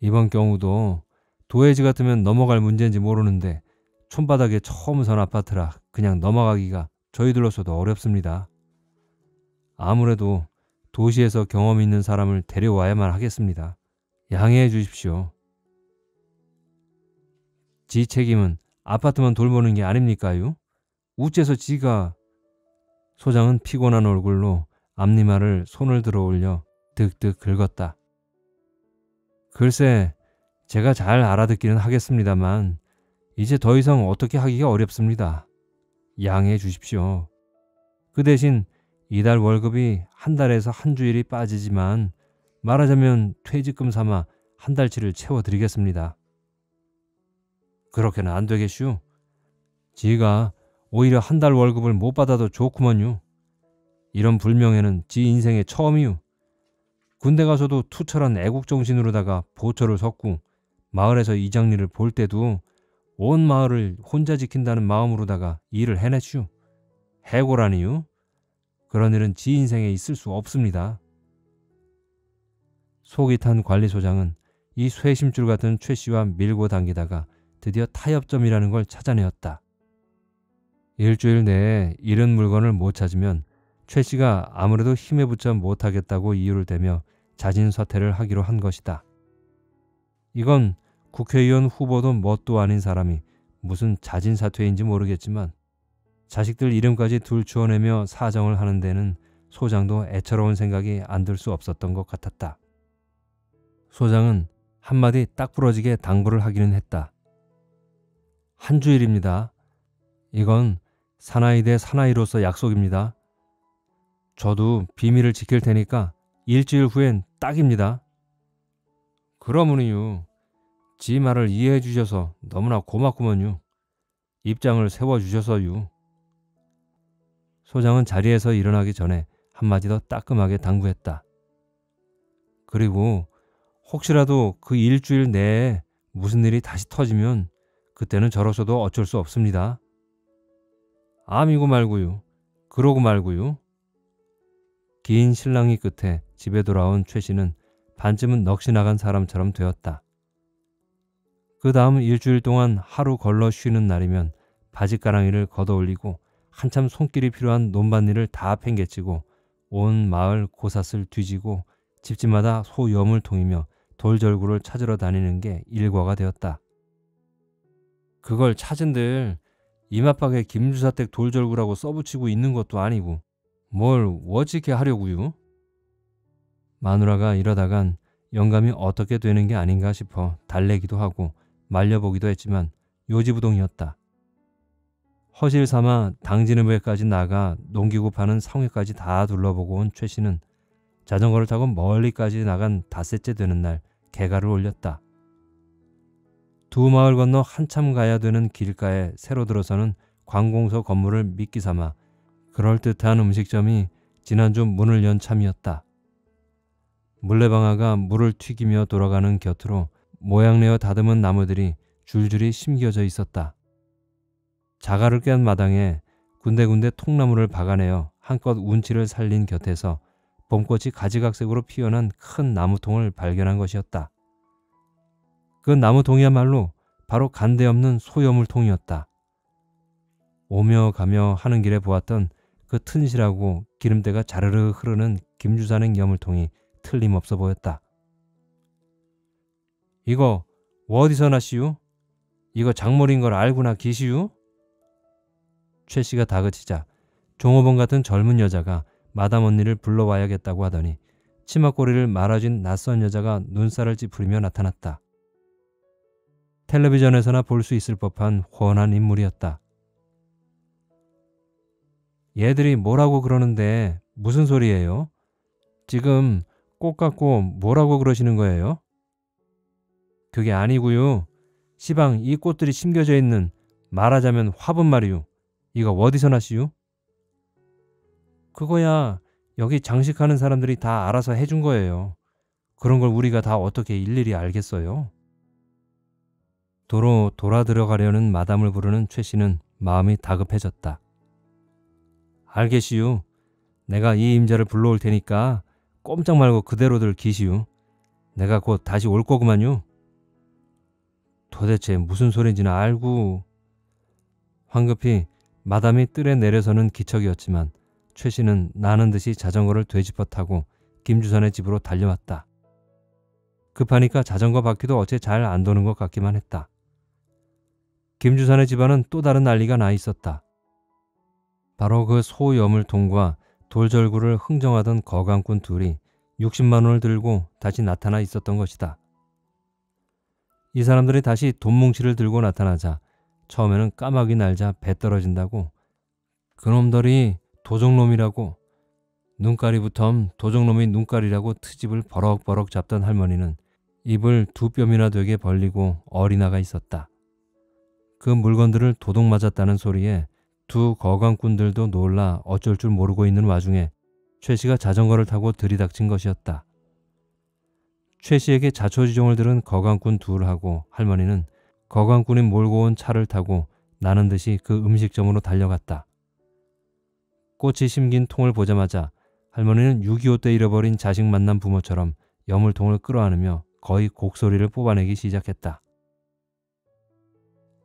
이번 경우도 도해지 같으면 넘어갈 문제인지 모르는데 촌바닥에 처음 선 아파트라 그냥 넘어가기가 저희들로서도 어렵습니다. 아무래도 도시에서 경험 있는 사람을 데려와야만 하겠습니다. 양해해 주십시오. 지 책임은 아파트만 돌보는 게 아닙니까요? 우째서 지가 소장은 피곤한 얼굴로 앞니말을 손을 들어 올려 득득 긁었다. 글쎄, 제가 잘 알아듣기는 하겠습니다만 이제 더 이상 어떻게 하기가 어렵습니다. 양해해 주십시오. 그 대신 이달 월급이 한 달에서 한 주일이 빠지지만 말하자면 퇴직금 삼아 한 달치를 채워드리겠습니다. 그렇게는 안 되겠슈. 지가 오히려 한 달 월급을 못 받아도 좋구먼요. 이런 불명예는 지 인생의 처음이유. 군대 가서도 투철한 애국정신으로다가 보초를 섰고 마을에서 이장리를 볼 때도 온 마을을 혼자 지킨다는 마음으로다가 일을 해냈슈. 해고라니요? 그런 일은 지 인생에 있을 수 없습니다. 속이 탄 관리소장은 이 쇠심줄 같은 최 씨와 밀고 당기다가 드디어 타협점이라는 걸 찾아내었다. 일주일 내에 잃은 물건을 못 찾으면 최 씨가 아무래도 힘에 붙여 못하겠다고 이유를 대며 자진 사퇴를 하기로 한 것이다. 이건 국회의원 후보도 뭣도 아닌 사람이 무슨 자진 사퇴인지 모르겠지만 자식들 이름까지 둘 주어내며 사정을 하는 데는 소장도 애처로운 생각이 안 들 수 없었던 것 같았다. 소장은 한마디 딱 부러지게 당부를 하기는 했다. 한 주일입니다. 이건 사나이 대 사나이로서 약속입니다. 저도 비밀을 지킬 테니까 일주일 후엔 딱입니다. 그러므니요. 지 말을 이해해 주셔서 너무나 고맙구먼요. 입장을 세워주셔서요. 소장은 자리에서 일어나기 전에 한마디 더 따끔하게 당부했다. 그리고 혹시라도 그 일주일 내에 무슨 일이 다시 터지면 그때는 저로서도 어쩔 수 없습니다. 암이고 말고요. 그러고 말고요. 긴 신랑이 끝에 집에 돌아온 최 씨는 반쯤은 넋이 나간 사람처럼 되었다. 그 다음 일주일 동안 하루 걸러 쉬는 날이면 바지가랑이를 걷어올리고 한참 손길이 필요한 논밭일을 다 팽개치고 온 마을 고삿을 뒤지고 집집마다 소염을 통이며 돌절구를 찾으러 다니는 게 일과가 되었다. 그걸 찾은들 이마박에 김주사댁 돌절구라고 써붙이고 있는 것도 아니고 뭘 어찌게 하려고요? 마누라가 이러다간 영감이 어떻게 되는 게 아닌가 싶어 달래기도 하고 말려보기도 했지만 요지부동이었다. 허실 삼아 당진읍에까지 나가 농기구 파는 상회까지 다 둘러보고 온 최 씨는 자전거를 타고 멀리까지 나간 닷새째 되는 날 개가를 올렸다. 두 마을 건너 한참 가야 되는 길가에 새로 들어서는 관공서 건물을 미끼 삼아 그럴듯한 음식점이 지난주 문을 연 참이었다. 물레방아가 물을 튀기며 돌아가는 곁으로 모양내어 다듬은 나무들이 줄줄이 심겨져 있었다. 자갈을 깬 마당에 군데군데 통나무를 박아내어 한껏 운치를 살린 곁에서 봄꽃이 가지각색으로 피어난 큰 나무통을 발견한 것이었다. 그 나무통이야말로 바로 간데 없는 소여물통이었다. 오며 가며 하는 길에 보았던 그 튼실하고 기름때가 자르르 흐르는 김주산행 여물통이 틀림없어 보였다. 이거 어디서 나시유? 이거 작물인 걸 알구나 기시유? 최 씨가 다그치자 종업원 같은 젊은 여자가 마담 언니를 불러와야겠다고 하더니 치마꼬리를 말아준 낯선 여자가 눈살을 찌푸리며 나타났다. 텔레비전에서나 볼 수 있을 법한 훤한 인물이었다. 얘들이 뭐라고 그러는데 무슨 소리예요? 지금 꽃 갖고 뭐라고 그러시는 거예요? 그게 아니고요. 시방 이 꽃들이 심겨져 있는 말하자면 화분 말이요. 이거 어디서 나시요? 그거야 여기 장식하는 사람들이 다 알아서 해준 거예요. 그런 걸 우리가 다 어떻게 일일이 알겠어요? 도로 돌아 들어가려는 마담을 부르는 최 씨는 마음이 다급해졌다. 알겠시유. 내가 이 임자를 불러올 테니까 꼼짝 말고 그대로들 기시유. 내가 곧 다시 올 거구만요. 도대체 무슨 소린지는 알고 황급히 마담이 뜰에 내려서는 기척이었지만 최 씨는 나는 듯이 자전거를 되짚어 타고 김주선의 집으로 달려왔다. 급하니까 자전거 바퀴도 어째 잘 안 도는 것 같기만 했다. 김주선의 집안은 또 다른 난리가 나 있었다. 바로 그 소여물통과 돌절구를 흥정하던 거강꾼 둘이 60만 원을 들고 다시 나타나 있었던 것이다. 이 사람들이 다시 돈뭉치를 들고 나타나자 처음에는 까마귀 날자 배 떨어진다고 그놈들이 도적놈이라고 눈가리부터 도적놈이 눈가리라고 트집을 버럭버럭 잡던 할머니는 입을 두 뼘이나 되게 벌리고 어리나가 있었다. 그 물건들을 도둑 맞았다는 소리에 두 거강꾼들도 놀라 어쩔 줄 모르고 있는 와중에 최 씨가 자전거를 타고 들이닥친 것이었다. 최 씨에게 자초지종을 들은 거강꾼 둘하고 할머니는 거강꾼이 몰고 온 차를 타고 나는 듯이 그 음식점으로 달려갔다. 꽃이 심긴 통을 보자마자 할머니는 6.25 때 잃어버린 자식 만난 부모처럼 여물통을 끌어안으며 거의 곡소리를 뽑아내기 시작했다.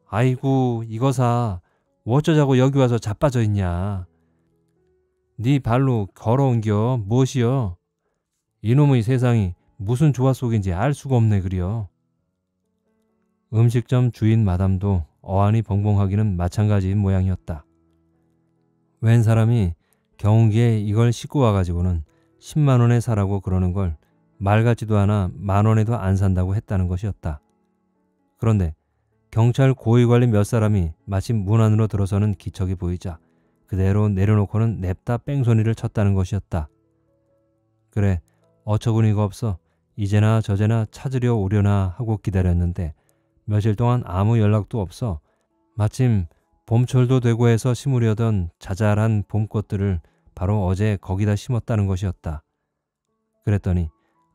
아이고 이거사 어쩌자고 여기 와서 자빠져 있냐. 네 발로 걸어온겨 무엇이여. 이놈의 세상이 무슨 조화 속인지 알 수가 없네 그려. 음식점 주인 마담도 어안이 벙벙하기는 마찬가지인 모양이었다. 웬 사람이 경운기에 이걸 싣고 와가지고는 10만 원에 사라고 그러는 걸 말 같지도 않아 만 원에도 안 산다고 했다는 것이었다. 그런데 경찰 고위관리 몇 사람이 마침 문 안으로 들어서는 기척이 보이자 그대로 내려놓고는 냅다 뺑소니를 쳤다는 것이었다. 그래 어처구니가 없어 이제나 저제나 찾으려 오려나 하고 기다렸는데 며칠 동안 아무 연락도 없어 마침 봄철도 되고 해서 심으려던 자잘한 봄꽃들을 바로 어제 거기다 심었다는 것이었다. 그랬더니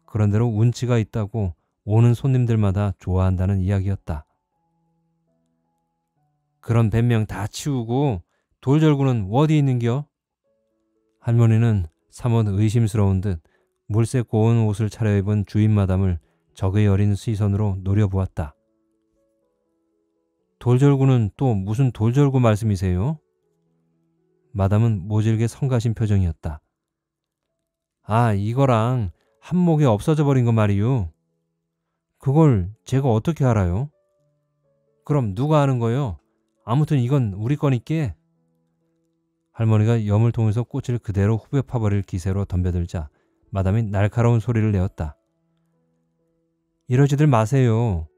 그런대로 운치가 있다고 오는 손님들마다 좋아한다는 이야기였다. 그런 변명 다 치우고 돌절구는 어디 있는겨? 할머니는 사뭇 의심스러운 듯 물색 고운 옷을 차려입은 주인 마담을 적의 어린 시선으로 노려보았다. 돌절구는 또 무슨 돌절구 말씀이세요? 마담은 모질게 성가신 표정이었다. 아, 이거랑 한목에 없어져 버린 거 말이요. 그걸 제가 어떻게 알아요? 그럼 누가 아는 거요? 아무튼 이건 우리 거니께. 할머니가 여물통에서 꽃을 그대로 후벼 파버릴 기세로 덤벼들자 마담이 날카로운 소리를 내었다. 이러지들 마세요.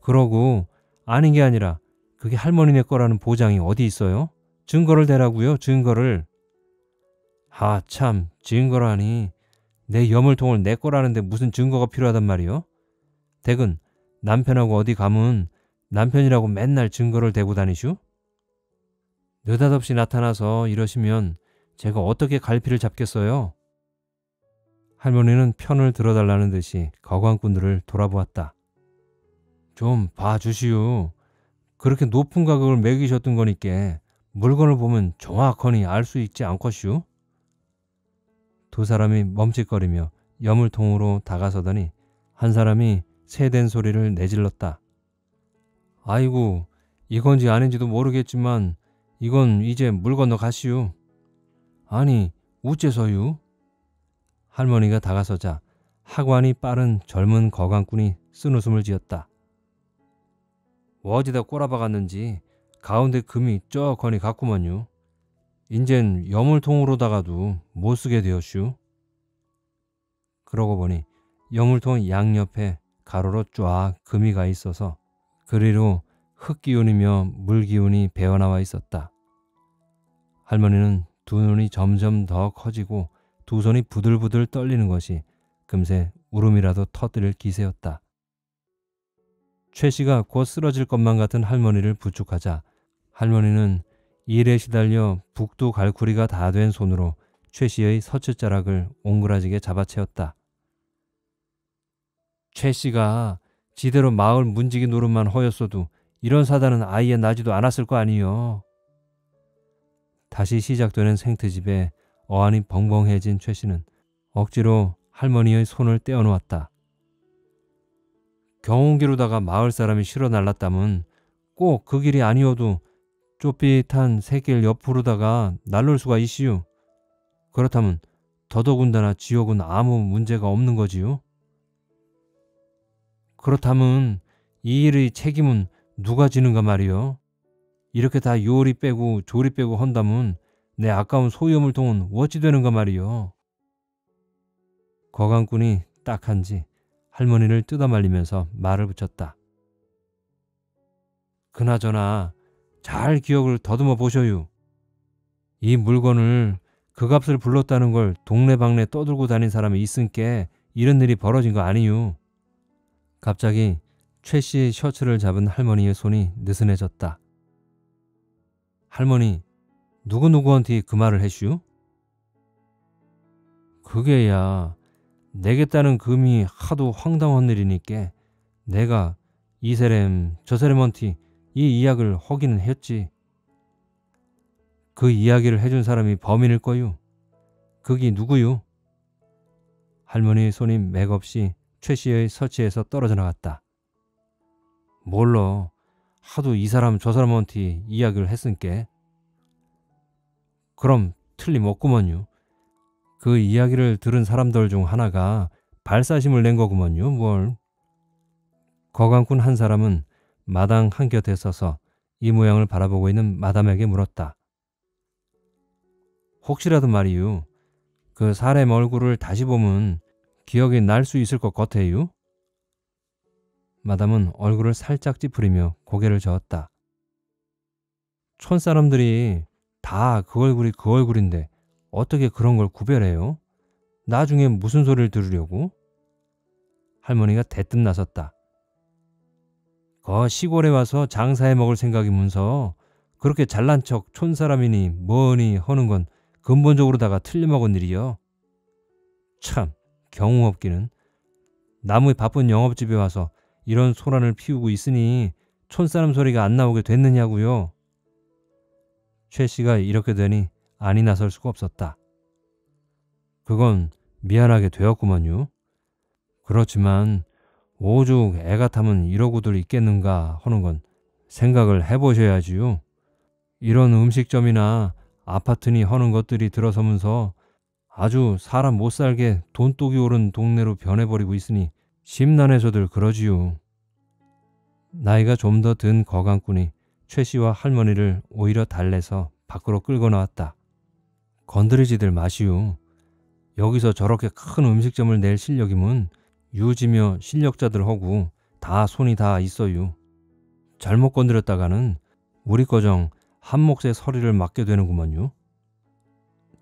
그러고 아닌 게 아니라 그게 할머니네 거라는 보장이 어디 있어요? 증거를 대라고요. 증거를. 아 참 증거라니. 내 여물통을 내 거라는데 무슨 증거가 필요하단 말이요? 댁은 남편하고 어디 가면 남편이라고 맨날 증거를 대고 다니슈? 느닷없이 나타나서 이러시면 제가 어떻게 갈피를 잡겠어요? 할머니는 편을 들어달라는 듯이 거광꾼들을 돌아보았다. 좀 봐주시오. 그렇게 높은 가격을 매기셨던 거니까 물건을 보면 정확하니 알 수 있지 않겠슈? 두 사람이 멈칫거리며 여물통으로 다가서더니 한 사람이 새된 소리를 내질렀다. 아이고, 이건지 아닌지도 모르겠지만 이건 이제 물 건너 가시오. 아니, 우째서유? 할머니가 다가서자 하관이 빠른 젊은 거강꾼이 쓴웃음을 지었다. 어디다 꼬라박았는지 가운데 금이 쩍거니 갔구먼요. 인젠 여물통으로다가도 못 쓰게 되었슈. 그러고 보니 여물통 양옆에 가로로 쫙 금이 가 있어서 그리로 흙기운이며 물기운이 배어나와 있었다. 할머니는 두 눈이 점점 더 커지고 두 손이 부들부들 떨리는 것이 금세 울음이라도 터뜨릴 기세였다. 최 씨가 곧 쓰러질 것만 같은 할머니를 부축하자 할머니는 일에 시달려 북두 갈구리가 다 된 손으로 최 씨의 서치자락을 옹그라지게 잡아채웠다. 최 씨가 지대로 마을 문지기 노릇만 허였어도 이런 사단은 아예 나지도 않았을 거 아니요. 다시 시작되는 생트집에 어안이 벙벙해진 최 씨는 억지로 할머니의 손을 떼어놓았다. 경운기로다가 마을 사람이 실어 날랐다면 꼭 그 길이 아니어도 좁빗한 새길 옆으로다가 날를 수가 있시오. 그렇다면 더더군다나 지옥은 아무 문제가 없는 거지요. 그렇다면 이 일의 책임은 누가 지는가 말이요. 이렇게 다 요리 빼고 조리 빼고 한다면 내 아까운 소유물통은 어찌 되는가 말이요. 거강꾼이 딱한지 할머니를 뜯어말리면서 말을 붙였다. 그나저나 잘 기억을 더듬어 보셔요. 이 물건을 그 값을 불렀다는 걸 동네방네 떠들고 다닌 사람이 있은께 이런 일이 벌어진 거 아니유. 갑자기 최 씨의 셔츠를 잡은 할머니의 손이 느슨해졌다. 할머니, 누구누구한테 그 말을 했슈? 그게야 내겠다는 금이 하도 황당한 일이니까 내가 이 사람 저 사람한테 이 이야기를 하기는 했지. 그 이야기를 해준 사람이 범인일 거요. 그게 누구요? 할머니의 손이 맥없이 최 씨의 서치에서 떨어져 나갔다. 몰라. 하도 이 사람 저 사람한테 이야기를 했으니까. 그럼 틀림없구먼요. 그 이야기를 들은 사람들 중 하나가 발사심을 낸 거구먼요. 뭘. 거강꾼 한 사람은 마당 한 곁에 서서 이 모양을 바라보고 있는 마담에게 물었다. 혹시라도 말이유. 그 사람 얼굴을 다시 보면 기억이 날 수 있을 것 같아요. 마담은 얼굴을 살짝 찌푸리며 고개를 저었다. 촌 사람들이 다 그 얼굴이 그 얼굴인데 어떻게 그런 걸 구별해요? 나중에 무슨 소리를 들으려고? 할머니가 대뜸 나섰다. 거 시골에 와서 장사해 먹을 생각이면서 그렇게 잘난 척 촌사람이니 뭐니 하는 건 근본적으로다가 틀려먹은 일이요. 참 경우 없기는 나무의 바쁜 영업집에 와서 이런 소란을 피우고 있으니 촌사람 소리가 안 나오게 됐느냐고요. 최 씨가 이렇게 되니 안이 나설 수가 없었다. 그건 미안하게 되었구먼요. 그렇지만 오죽 애 같으면 이러고들 있겠는가 하는 건 생각을 해보셔야지요. 이런 음식점이나 아파트니 하는 것들이 들어서면서 아주 사람 못 살게 돈독이 오른 동네로 변해버리고 있으니 심란해서들 그러지요. 나이가 좀 더 든 거강꾼이 최 씨와 할머니를 오히려 달래서 밖으로 끌고 나왔다. 건드리지들 마시오. 여기서 저렇게 큰 음식점을 낼 실력이면 유지며 실력자들 하고 다 손이 다 있어요. 잘못 건드렸다가는 우리 거정 한 몫의 서리를 맡게 되는구먼요.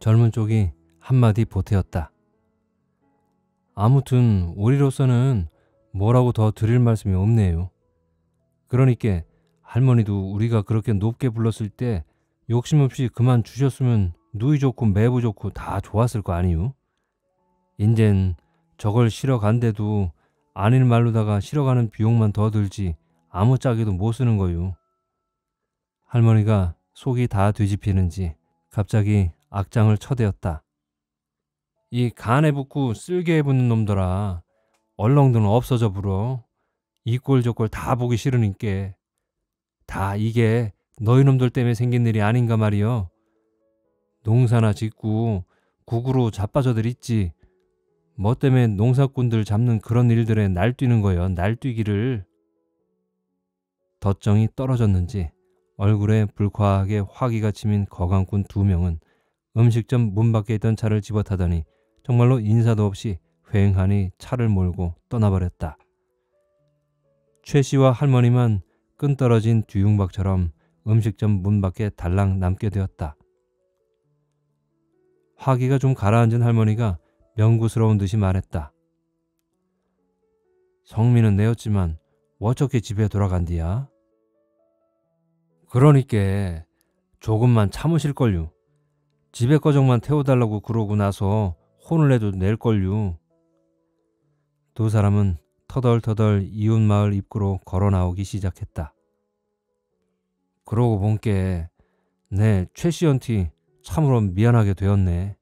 젊은 쪽이 한마디 보태었다. 아무튼 우리로서는 뭐라고 더 드릴 말씀이 없네요. 그러니까 할머니도 우리가 그렇게 높게 불렀을 때 욕심 없이 그만 주셨으면 누이 좋고 매부 좋고 다 좋았을 거 아니요. 인젠 저걸 실어 간데도 아닐 말로다가 실어가는 비용만 더 들지 아무 짝에도 못 쓰는 거요. 할머니가 속이 다 뒤집히는지 갑자기 악장을 쳐대었다. 이 간에 붙고 쓸개에 붙는 놈들아 얼렁드는 없어져 불어. 이꼴저꼴 다 보기 싫으니까. 다 이게 너희 놈들 때문에 생긴 일이 아닌가 말이여. 농사나 짓고 국으로 자빠져들 있지. 뭐 때문에 농사꾼들 잡는 그런 일들에 날뛰는 거여 날뛰기를. 덧정이 떨어졌는지 얼굴에 불쾌하게 화기가 치민 거강꾼 두 명은 음식점 문 밖에 있던 차를 집어타더니 정말로 인사도 없이 휑하니 차를 몰고 떠나버렸다. 최 씨와 할머니만 끈 떨어진 뒤웅박처럼 음식점 문 밖에 달랑 남게 되었다. 화기가 좀 가라앉은 할머니가 명구스러운 듯이 말했다. 성민은 내었지만 어떻게 집에 돌아간디야? 그러니께 조금만 참으실걸요. 집에 거정만 태워달라고 그러고 나서 혼을 내도 낼걸요. 두 사람은 터덜터덜 이웃 마을 입구로 걸어 나오기 시작했다. 그러고 본게 내 최시연티 참으로 미안하게 되었네.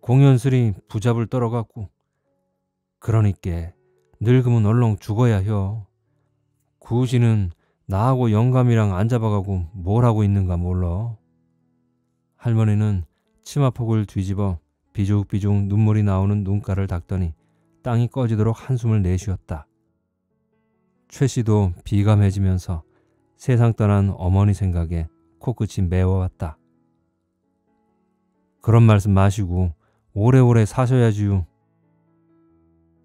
공연슬이 부잡을 떨어갖고 그러니께 늙으면 얼렁 죽어야 혀. 구시는 나하고 영감이랑 안 잡아가고 뭘 하고 있는가 몰라. 할머니는 치마폭을 뒤집어 비죽비죽 눈물이 나오는 눈가를 닦더니 땅이 꺼지도록 한숨을 내쉬었다. 최 씨도 비감해지면서 세상 떠난 어머니 생각에 코끝이 매워왔다. 그런 말씀 마시고 오래오래 사셔야지요.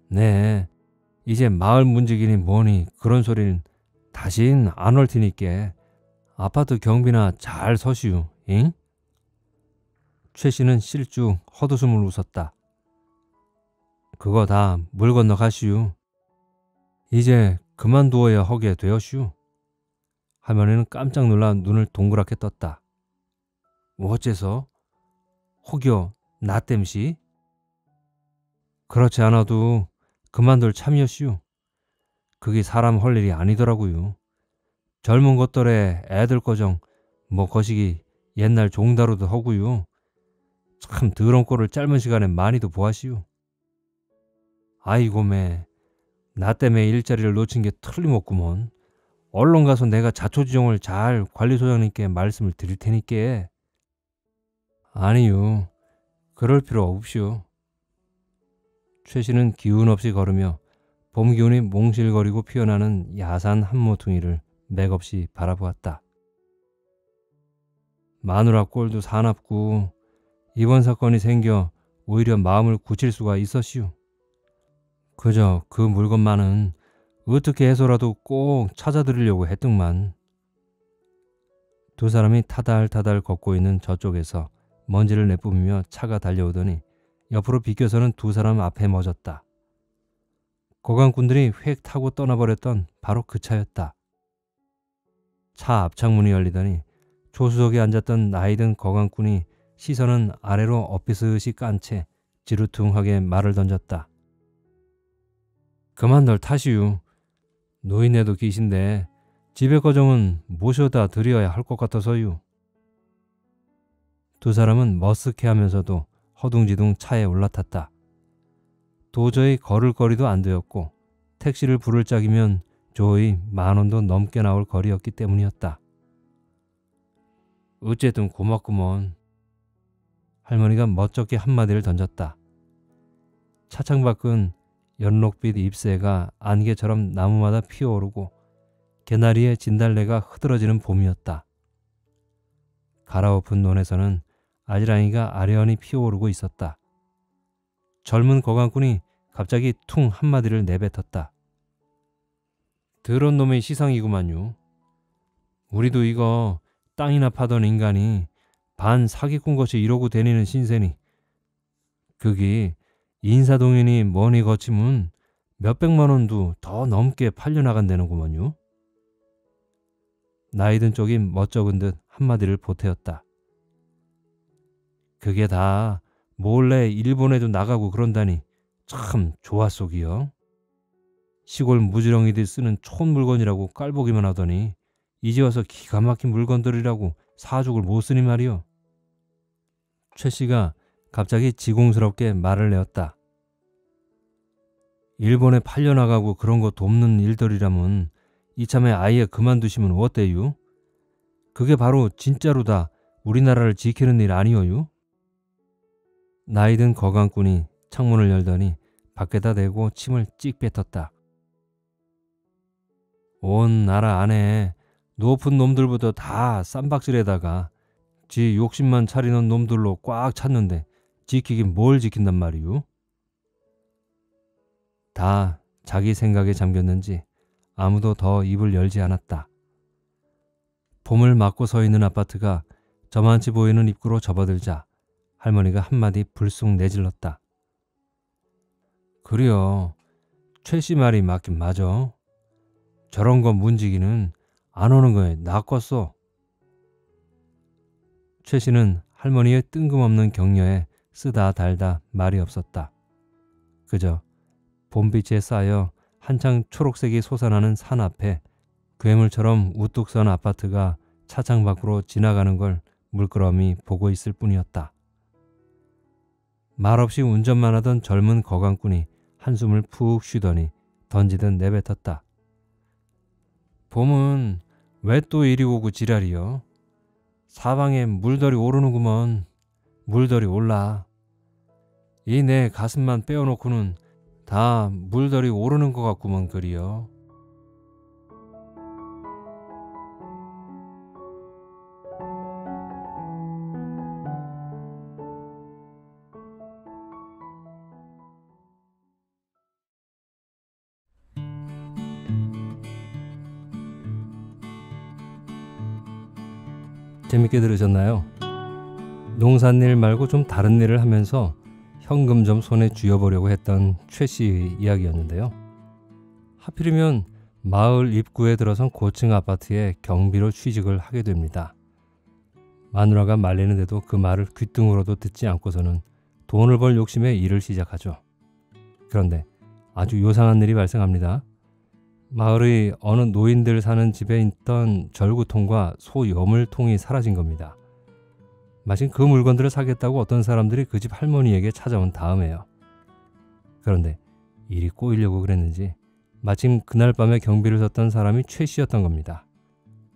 네, 이제 마을 문지기니 뭐니 그런 소리는 다신 안 올 테니까 아파트 경비나 잘 서시오, 잉? 최 씨는 실쭉 헛웃음을 웃었다. 그거 다 물 건너 가시오. 이제 그만두어야 하게 되었슈. 할머니는 깜짝 놀라 눈을 동그랗게 떴다. 어째서? 혹여 나 땜시? 그렇지 않아도 그만둘 참이었슈. 그게 사람 할 일이 아니더라고요. 젊은 것들의 애들 거정 뭐 거시기 옛날 종다루도 하고요. 참 더러운 꼴을 짧은 시간에 많이도 보았시오. 아이고 매, 나 때문에 일자리를 놓친 게 틀림없구먼. 얼른 가서 내가 자초지종을 잘 관리소장님께 말씀을 드릴 테니께. 아니요, 그럴 필요 없시오. 최 씨는 기운 없이 걸으며 봄 기운이 몽실거리고 피어나는 야산 한 모퉁이를 맥없이 바라보았다. 마누라 꼴도 사납고 이번 사건이 생겨 오히려 마음을 굳힐 수가 있었시오. 그저 그 물건만은 어떻게 해서라도 꼭 찾아드리려고 했더만. 두 사람이 타달타달 걷고 있는 저쪽에서 먼지를 내뿜으며 차가 달려오더니 옆으로 비껴서는 두 사람 앞에 멎었다. 고강꾼들이 획 타고 떠나버렸던 바로 그 차였다. 차 앞창문이 열리더니 조수석에 앉았던 나이든 거강꾼이 시선은 아래로 엇비스시 깐 채 지루퉁하게 말을 던졌다. 그만 널 타시유. 노인네도 계신데 집에 거정은 모셔다 드려야 할 것 같아서유. 두 사람은 머쓱해하면서도 허둥지둥 차에 올라탔다. 도저히 걸을 거리도 안 되었고 택시를 부를 짝이면 조의 만 원도 넘게 나올 거리였기 때문이었다. 어쨌든 고맙구먼. 할머니가 멋쩍게 한마디를 던졌다. 차창 밖은 연록빛 잎새가 안개처럼 나무마다 피어오르고 개나리의 진달래가 흐드러지는 봄이었다. 가라오픈 논에서는 아지랑이가 아련히 피어오르고 있었다. 젊은 거강꾼이 갑자기 퉁 한마디를 내뱉었다. 더러운 놈의 시상이구만요. 우리도 이거 땅이나 파던 인간이 반 사기꾼 것이 이러고 다니는 신세니 그게 인사동인이 머니 거치면 몇백만 원도 더 넘게 팔려나간다는구먼요. 나이든 쪽이 멋쩍은 듯 한마디를 보태었다. 그게 다 몰래 일본에도 나가고 그런다니 참 좋았속이요. 시골 무지렁이들 쓰는 촌 물건이라고 깔보기만 하더니 이제 와서 기가 막힌 물건들이라고 사족을 못 쓰니 말이요. 최 씨가 갑자기 지공스럽게 말을 내었다. 일본에 팔려나가고 그런 거 돕는 일들이라면 이참에 아예 그만두시면 어때요? 그게 바로 진짜로 다 우리나라를 지키는 일 아니어요? 나이든 거강꾼이 창문을 열더니 밖에다 대고 침을 찍 뱉었다. 온 나라 안에 높은 놈들부터 다 쌈박질에다가 지 욕심만 차리는 놈들로 꽉 찼는데 지키긴 뭘 지킨단 말이오? 다 자기 생각에 잠겼는지 아무도 더 입을 열지 않았다. 봄을 맞고 서 있는 아파트가 저만치 보이는 입구로 접어들자 할머니가 한마디 불쑥 내질렀다. 그래요. 최씨 말이 맞긴 맞아. 저런 거 문지기는 안 오는 거에 낚았어. 최 씨는 할머니의 뜬금없는 격려에 쓰다 달다 말이 없었다. 그저 봄빛에 쌓여 한창 초록색이 솟아나는 산 앞에 괴물처럼 우뚝 선 아파트가 차창 밖으로 지나가는 걸 물끄러미 보고 있을 뿐이었다. 말없이 운전만 하던 젊은 거강꾼이 한숨을 푹 쉬더니 던지듯 내뱉었다. 봄은 왜 또 이리 오고 지랄이여? 사방에 물들이 오르는구먼. 물들이 올라. 이 내 가슴만 빼어놓고는 다 물들이 오르는 것 같구먼 그리여. 재밌게 들으셨나요? 농산일 말고 좀 다른 일을 하면서 현금 좀 손에 쥐어보려고 했던 최 씨의 이야기였는데요. 하필이면 마을 입구에 들어선 고층 아파트에 경비로 취직을 하게 됩니다. 마누라가 말리는데도 그 말을 귓등으로도 듣지 않고서는 돈을 벌 욕심에 일을 시작하죠. 그런데 아주 요상한 일이 발생합니다. 마을의 어느 노인들 사는 집에 있던 절구통과 소 여물통이 사라진 겁니다. 마침 그 물건들을 사겠다고 어떤 사람들이 그 집 할머니에게 찾아온 다음에요. 그런데 일이 꼬이려고 그랬는지 마침 그날 밤에 경비를 섰던 사람이 최 씨였던 겁니다.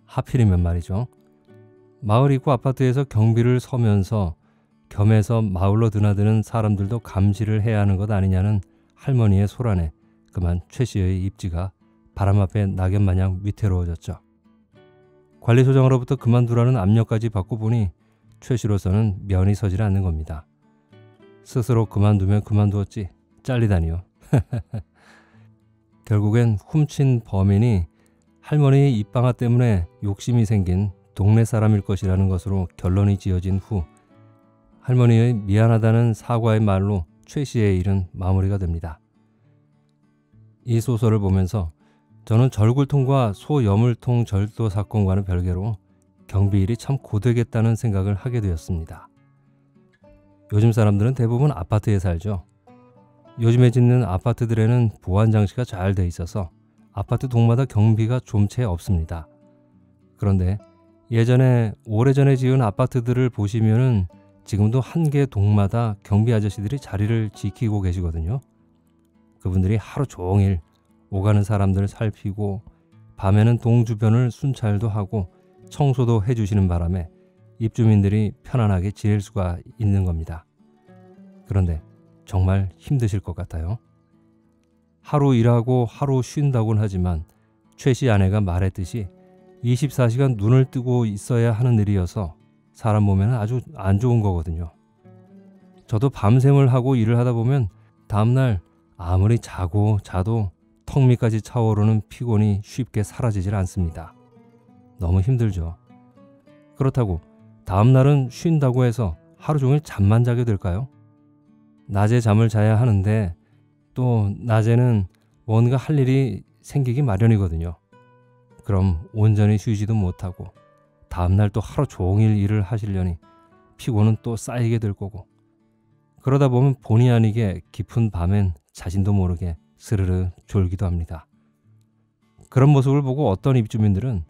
하필이면 말이죠. 마을 입구 아파트에서 경비를 서면서 겸해서 마을로 드나드는 사람들도 감시를 해야 하는 것 아니냐는 할머니의 소란에 그만 최 씨의 입지가 바람 앞에 낙엽 마냥 위태로워졌죠. 관리소장으로부터 그만두라는 압력까지 받고 보니 최 씨로서는 면이 서질 않는 겁니다. 스스로 그만두면 그만두었지 잘리다니요. 결국엔 훔친 범인이 할머니의 입방아 때문에 욕심이 생긴 동네 사람일 것이라는 것으로 결론이 지어진 후 할머니의 미안하다는 사과의 말로 최 씨의 일은 마무리가 됩니다. 이 소설을 보면서 저는 절굴통과 소여물통 절도 사건과는 별개로 경비일이 참 고되겠다는 생각을 하게 되었습니다. 요즘 사람들은 대부분 아파트에 살죠. 요즘에 짓는 아파트들에는 보안 장치가 잘 돼 있어서 아파트 동마다 경비가 좀 채 없습니다. 그런데 예전에 오래전에 지은 아파트들을 보시면은 지금도 한 개 동마다 경비 아저씨들이 자리를 지키고 계시거든요. 그분들이 하루 종일 오가는 사람들을 살피고 밤에는 동 주변을 순찰도 하고 청소도 해주시는 바람에 입주민들이 편안하게 지낼 수가 있는 겁니다. 그런데 정말 힘드실 것 같아요. 하루 일하고 하루 쉰다곤 하지만 최 씨 아내가 말했듯이 24시간 눈을 뜨고 있어야 하는 일이어서 사람 몸에는 아주 안 좋은 거거든요. 저도 밤샘을 하고 일을 하다 보면 다음날 아무리 자고 자도 턱 밑까지 차오르는 피곤이 쉽게 사라지질 않습니다. 너무 힘들죠. 그렇다고 다음 날은 쉰다고 해서 하루 종일 잠만 자게 될까요? 낮에 잠을 자야 하는데 또 낮에는 뭔가 할 일이 생기기 마련이거든요. 그럼 온전히 쉬지도 못하고 다음 날 또 하루 종일 일을 하시려니 피곤은 또 쌓이게 될 거고 그러다 보면 본의 아니게 깊은 밤엔 자신도 모르게 스르르 졸기도 합니다. 그런 모습을 보고 어떤 입주민들은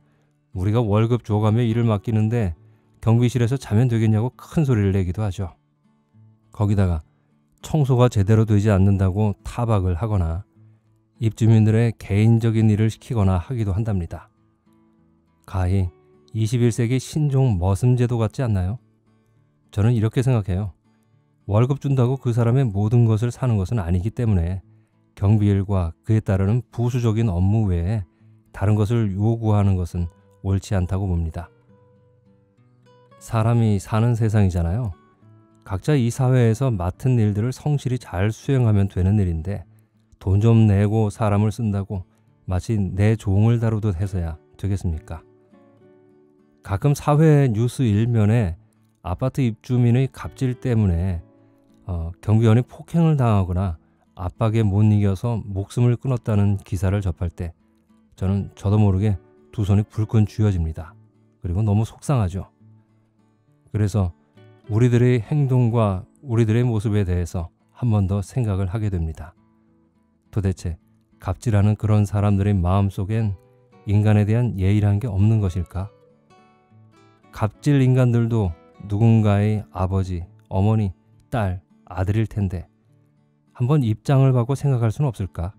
우리가 월급 줘가며 일을 맡기는데 경비실에서 자면 되겠냐고 큰 소리를 내기도 하죠. 거기다가 청소가 제대로 되지 않는다고 타박을 하거나 입주민들의 개인적인 일을 시키거나 하기도 한답니다. 가히 21세기 신종 머슴제도 같지 않나요? 저는 이렇게 생각해요. 월급 준다고 그 사람의 모든 것을 사는 것은 아니기 때문에 경비일과 그에 따르는 부수적인 업무 외에 다른 것을 요구하는 것은 옳지 않다고 봅니다. 사람이 사는 세상이잖아요. 각자 이 사회에서 맡은 일들을 성실히 잘 수행하면 되는 일인데 돈 좀 내고 사람을 쓴다고 마치 내 종을 다루듯 해서야 되겠습니까? 가끔 사회 뉴스 일면에 아파트 입주민의 갑질 때문에 어, 경비원이 폭행을 당하거나 압박에 못 이겨서 목숨을 끊었다는 기사를 접할 때 저는 저도 모르게 두 손이 불끈 쥐어집니다. 그리고 너무 속상하죠. 그래서 우리들의 행동과 우리들의 모습에 대해서 한 번 더 생각을 하게 됩니다. 도대체 갑질하는 그런 사람들의 마음 속엔 인간에 대한 예의란 게 없는 것일까? 갑질 인간들도 누군가의 아버지, 어머니, 딸, 아들일 텐데 한번 입장을 바꿔 생각할 수는 없을까?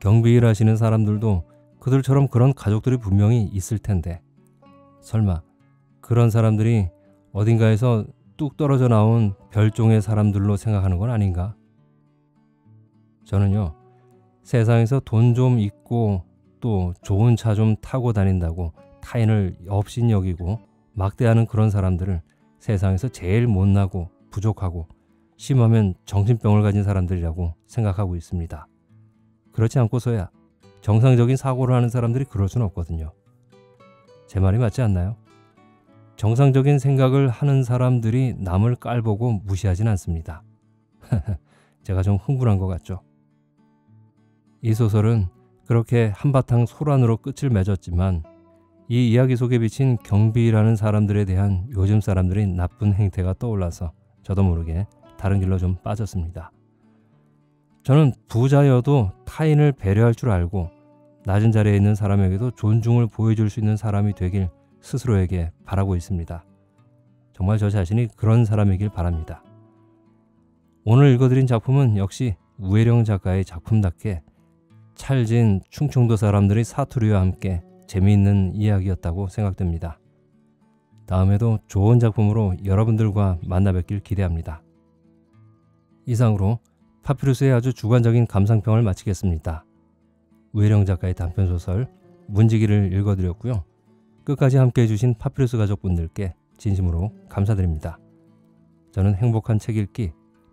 경비 일 하시는 사람들도 그들처럼 그런 가족들이 분명히 있을 텐데 설마 그런 사람들이 어딘가에서 뚝 떨어져 나온 별종의 사람들로 생각하는 건 아닌가? 저는요, 세상에서 돈 좀 있고 또 좋은 차 좀 타고 다닌다고 타인을 업신 여기고 막대하는 그런 사람들을 세상에서 제일 못나고 부족하고 심하면 정신병을 가진 사람들이라고 생각하고 있습니다. 그렇지 않고서야 정상적인 사고를 하는 사람들이 그럴 수는 없거든요. 제 말이 맞지 않나요? 정상적인 생각을 하는 사람들이 남을 깔보고 무시하진 않습니다. 제가 좀 흥분한 것 같죠? 이 소설은 그렇게 한바탕 소란으로 끝을 맺었지만 이 이야기 속에 비친 경비라는 사람들에 대한 요즘 사람들의 나쁜 행태가 떠올라서 저도 모르게 다른 길로 좀 빠졌습니다. 저는 부자여도 타인을 배려할 줄 알고 낮은 자리에 있는 사람에게도 존중을 보여줄 수 있는 사람이 되길 스스로에게 바라고 있습니다. 정말 저 자신이 그런 사람이길 바랍니다. 오늘 읽어드린 작품은 역시 우혜령 작가의 작품답게 찰진 충청도 사람들의 사투리와 함께 재미있는 이야기였다고 생각됩니다. 다음에도 좋은 작품으로 여러분들과 만나 뵙길 기대합니다. 이상으로 파피루스의 아주 주관적인 감상평을 마치겠습니다. 우혜령 작가의 단편소설 문지기를 읽어드렸고요. 끝까지 함께 해 주신 파피루스 가족분들께 진심으로 감사드립니다. 저는 행복한 책 읽기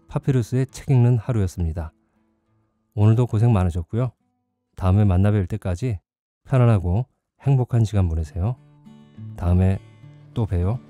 파피루스의 책 읽는 하루였습니다. 오늘도 고생 많으셨고요. 다음에 만나 뵐 때까지 편안하고 행복한 시간 보내세요. 다음에 또 봬요.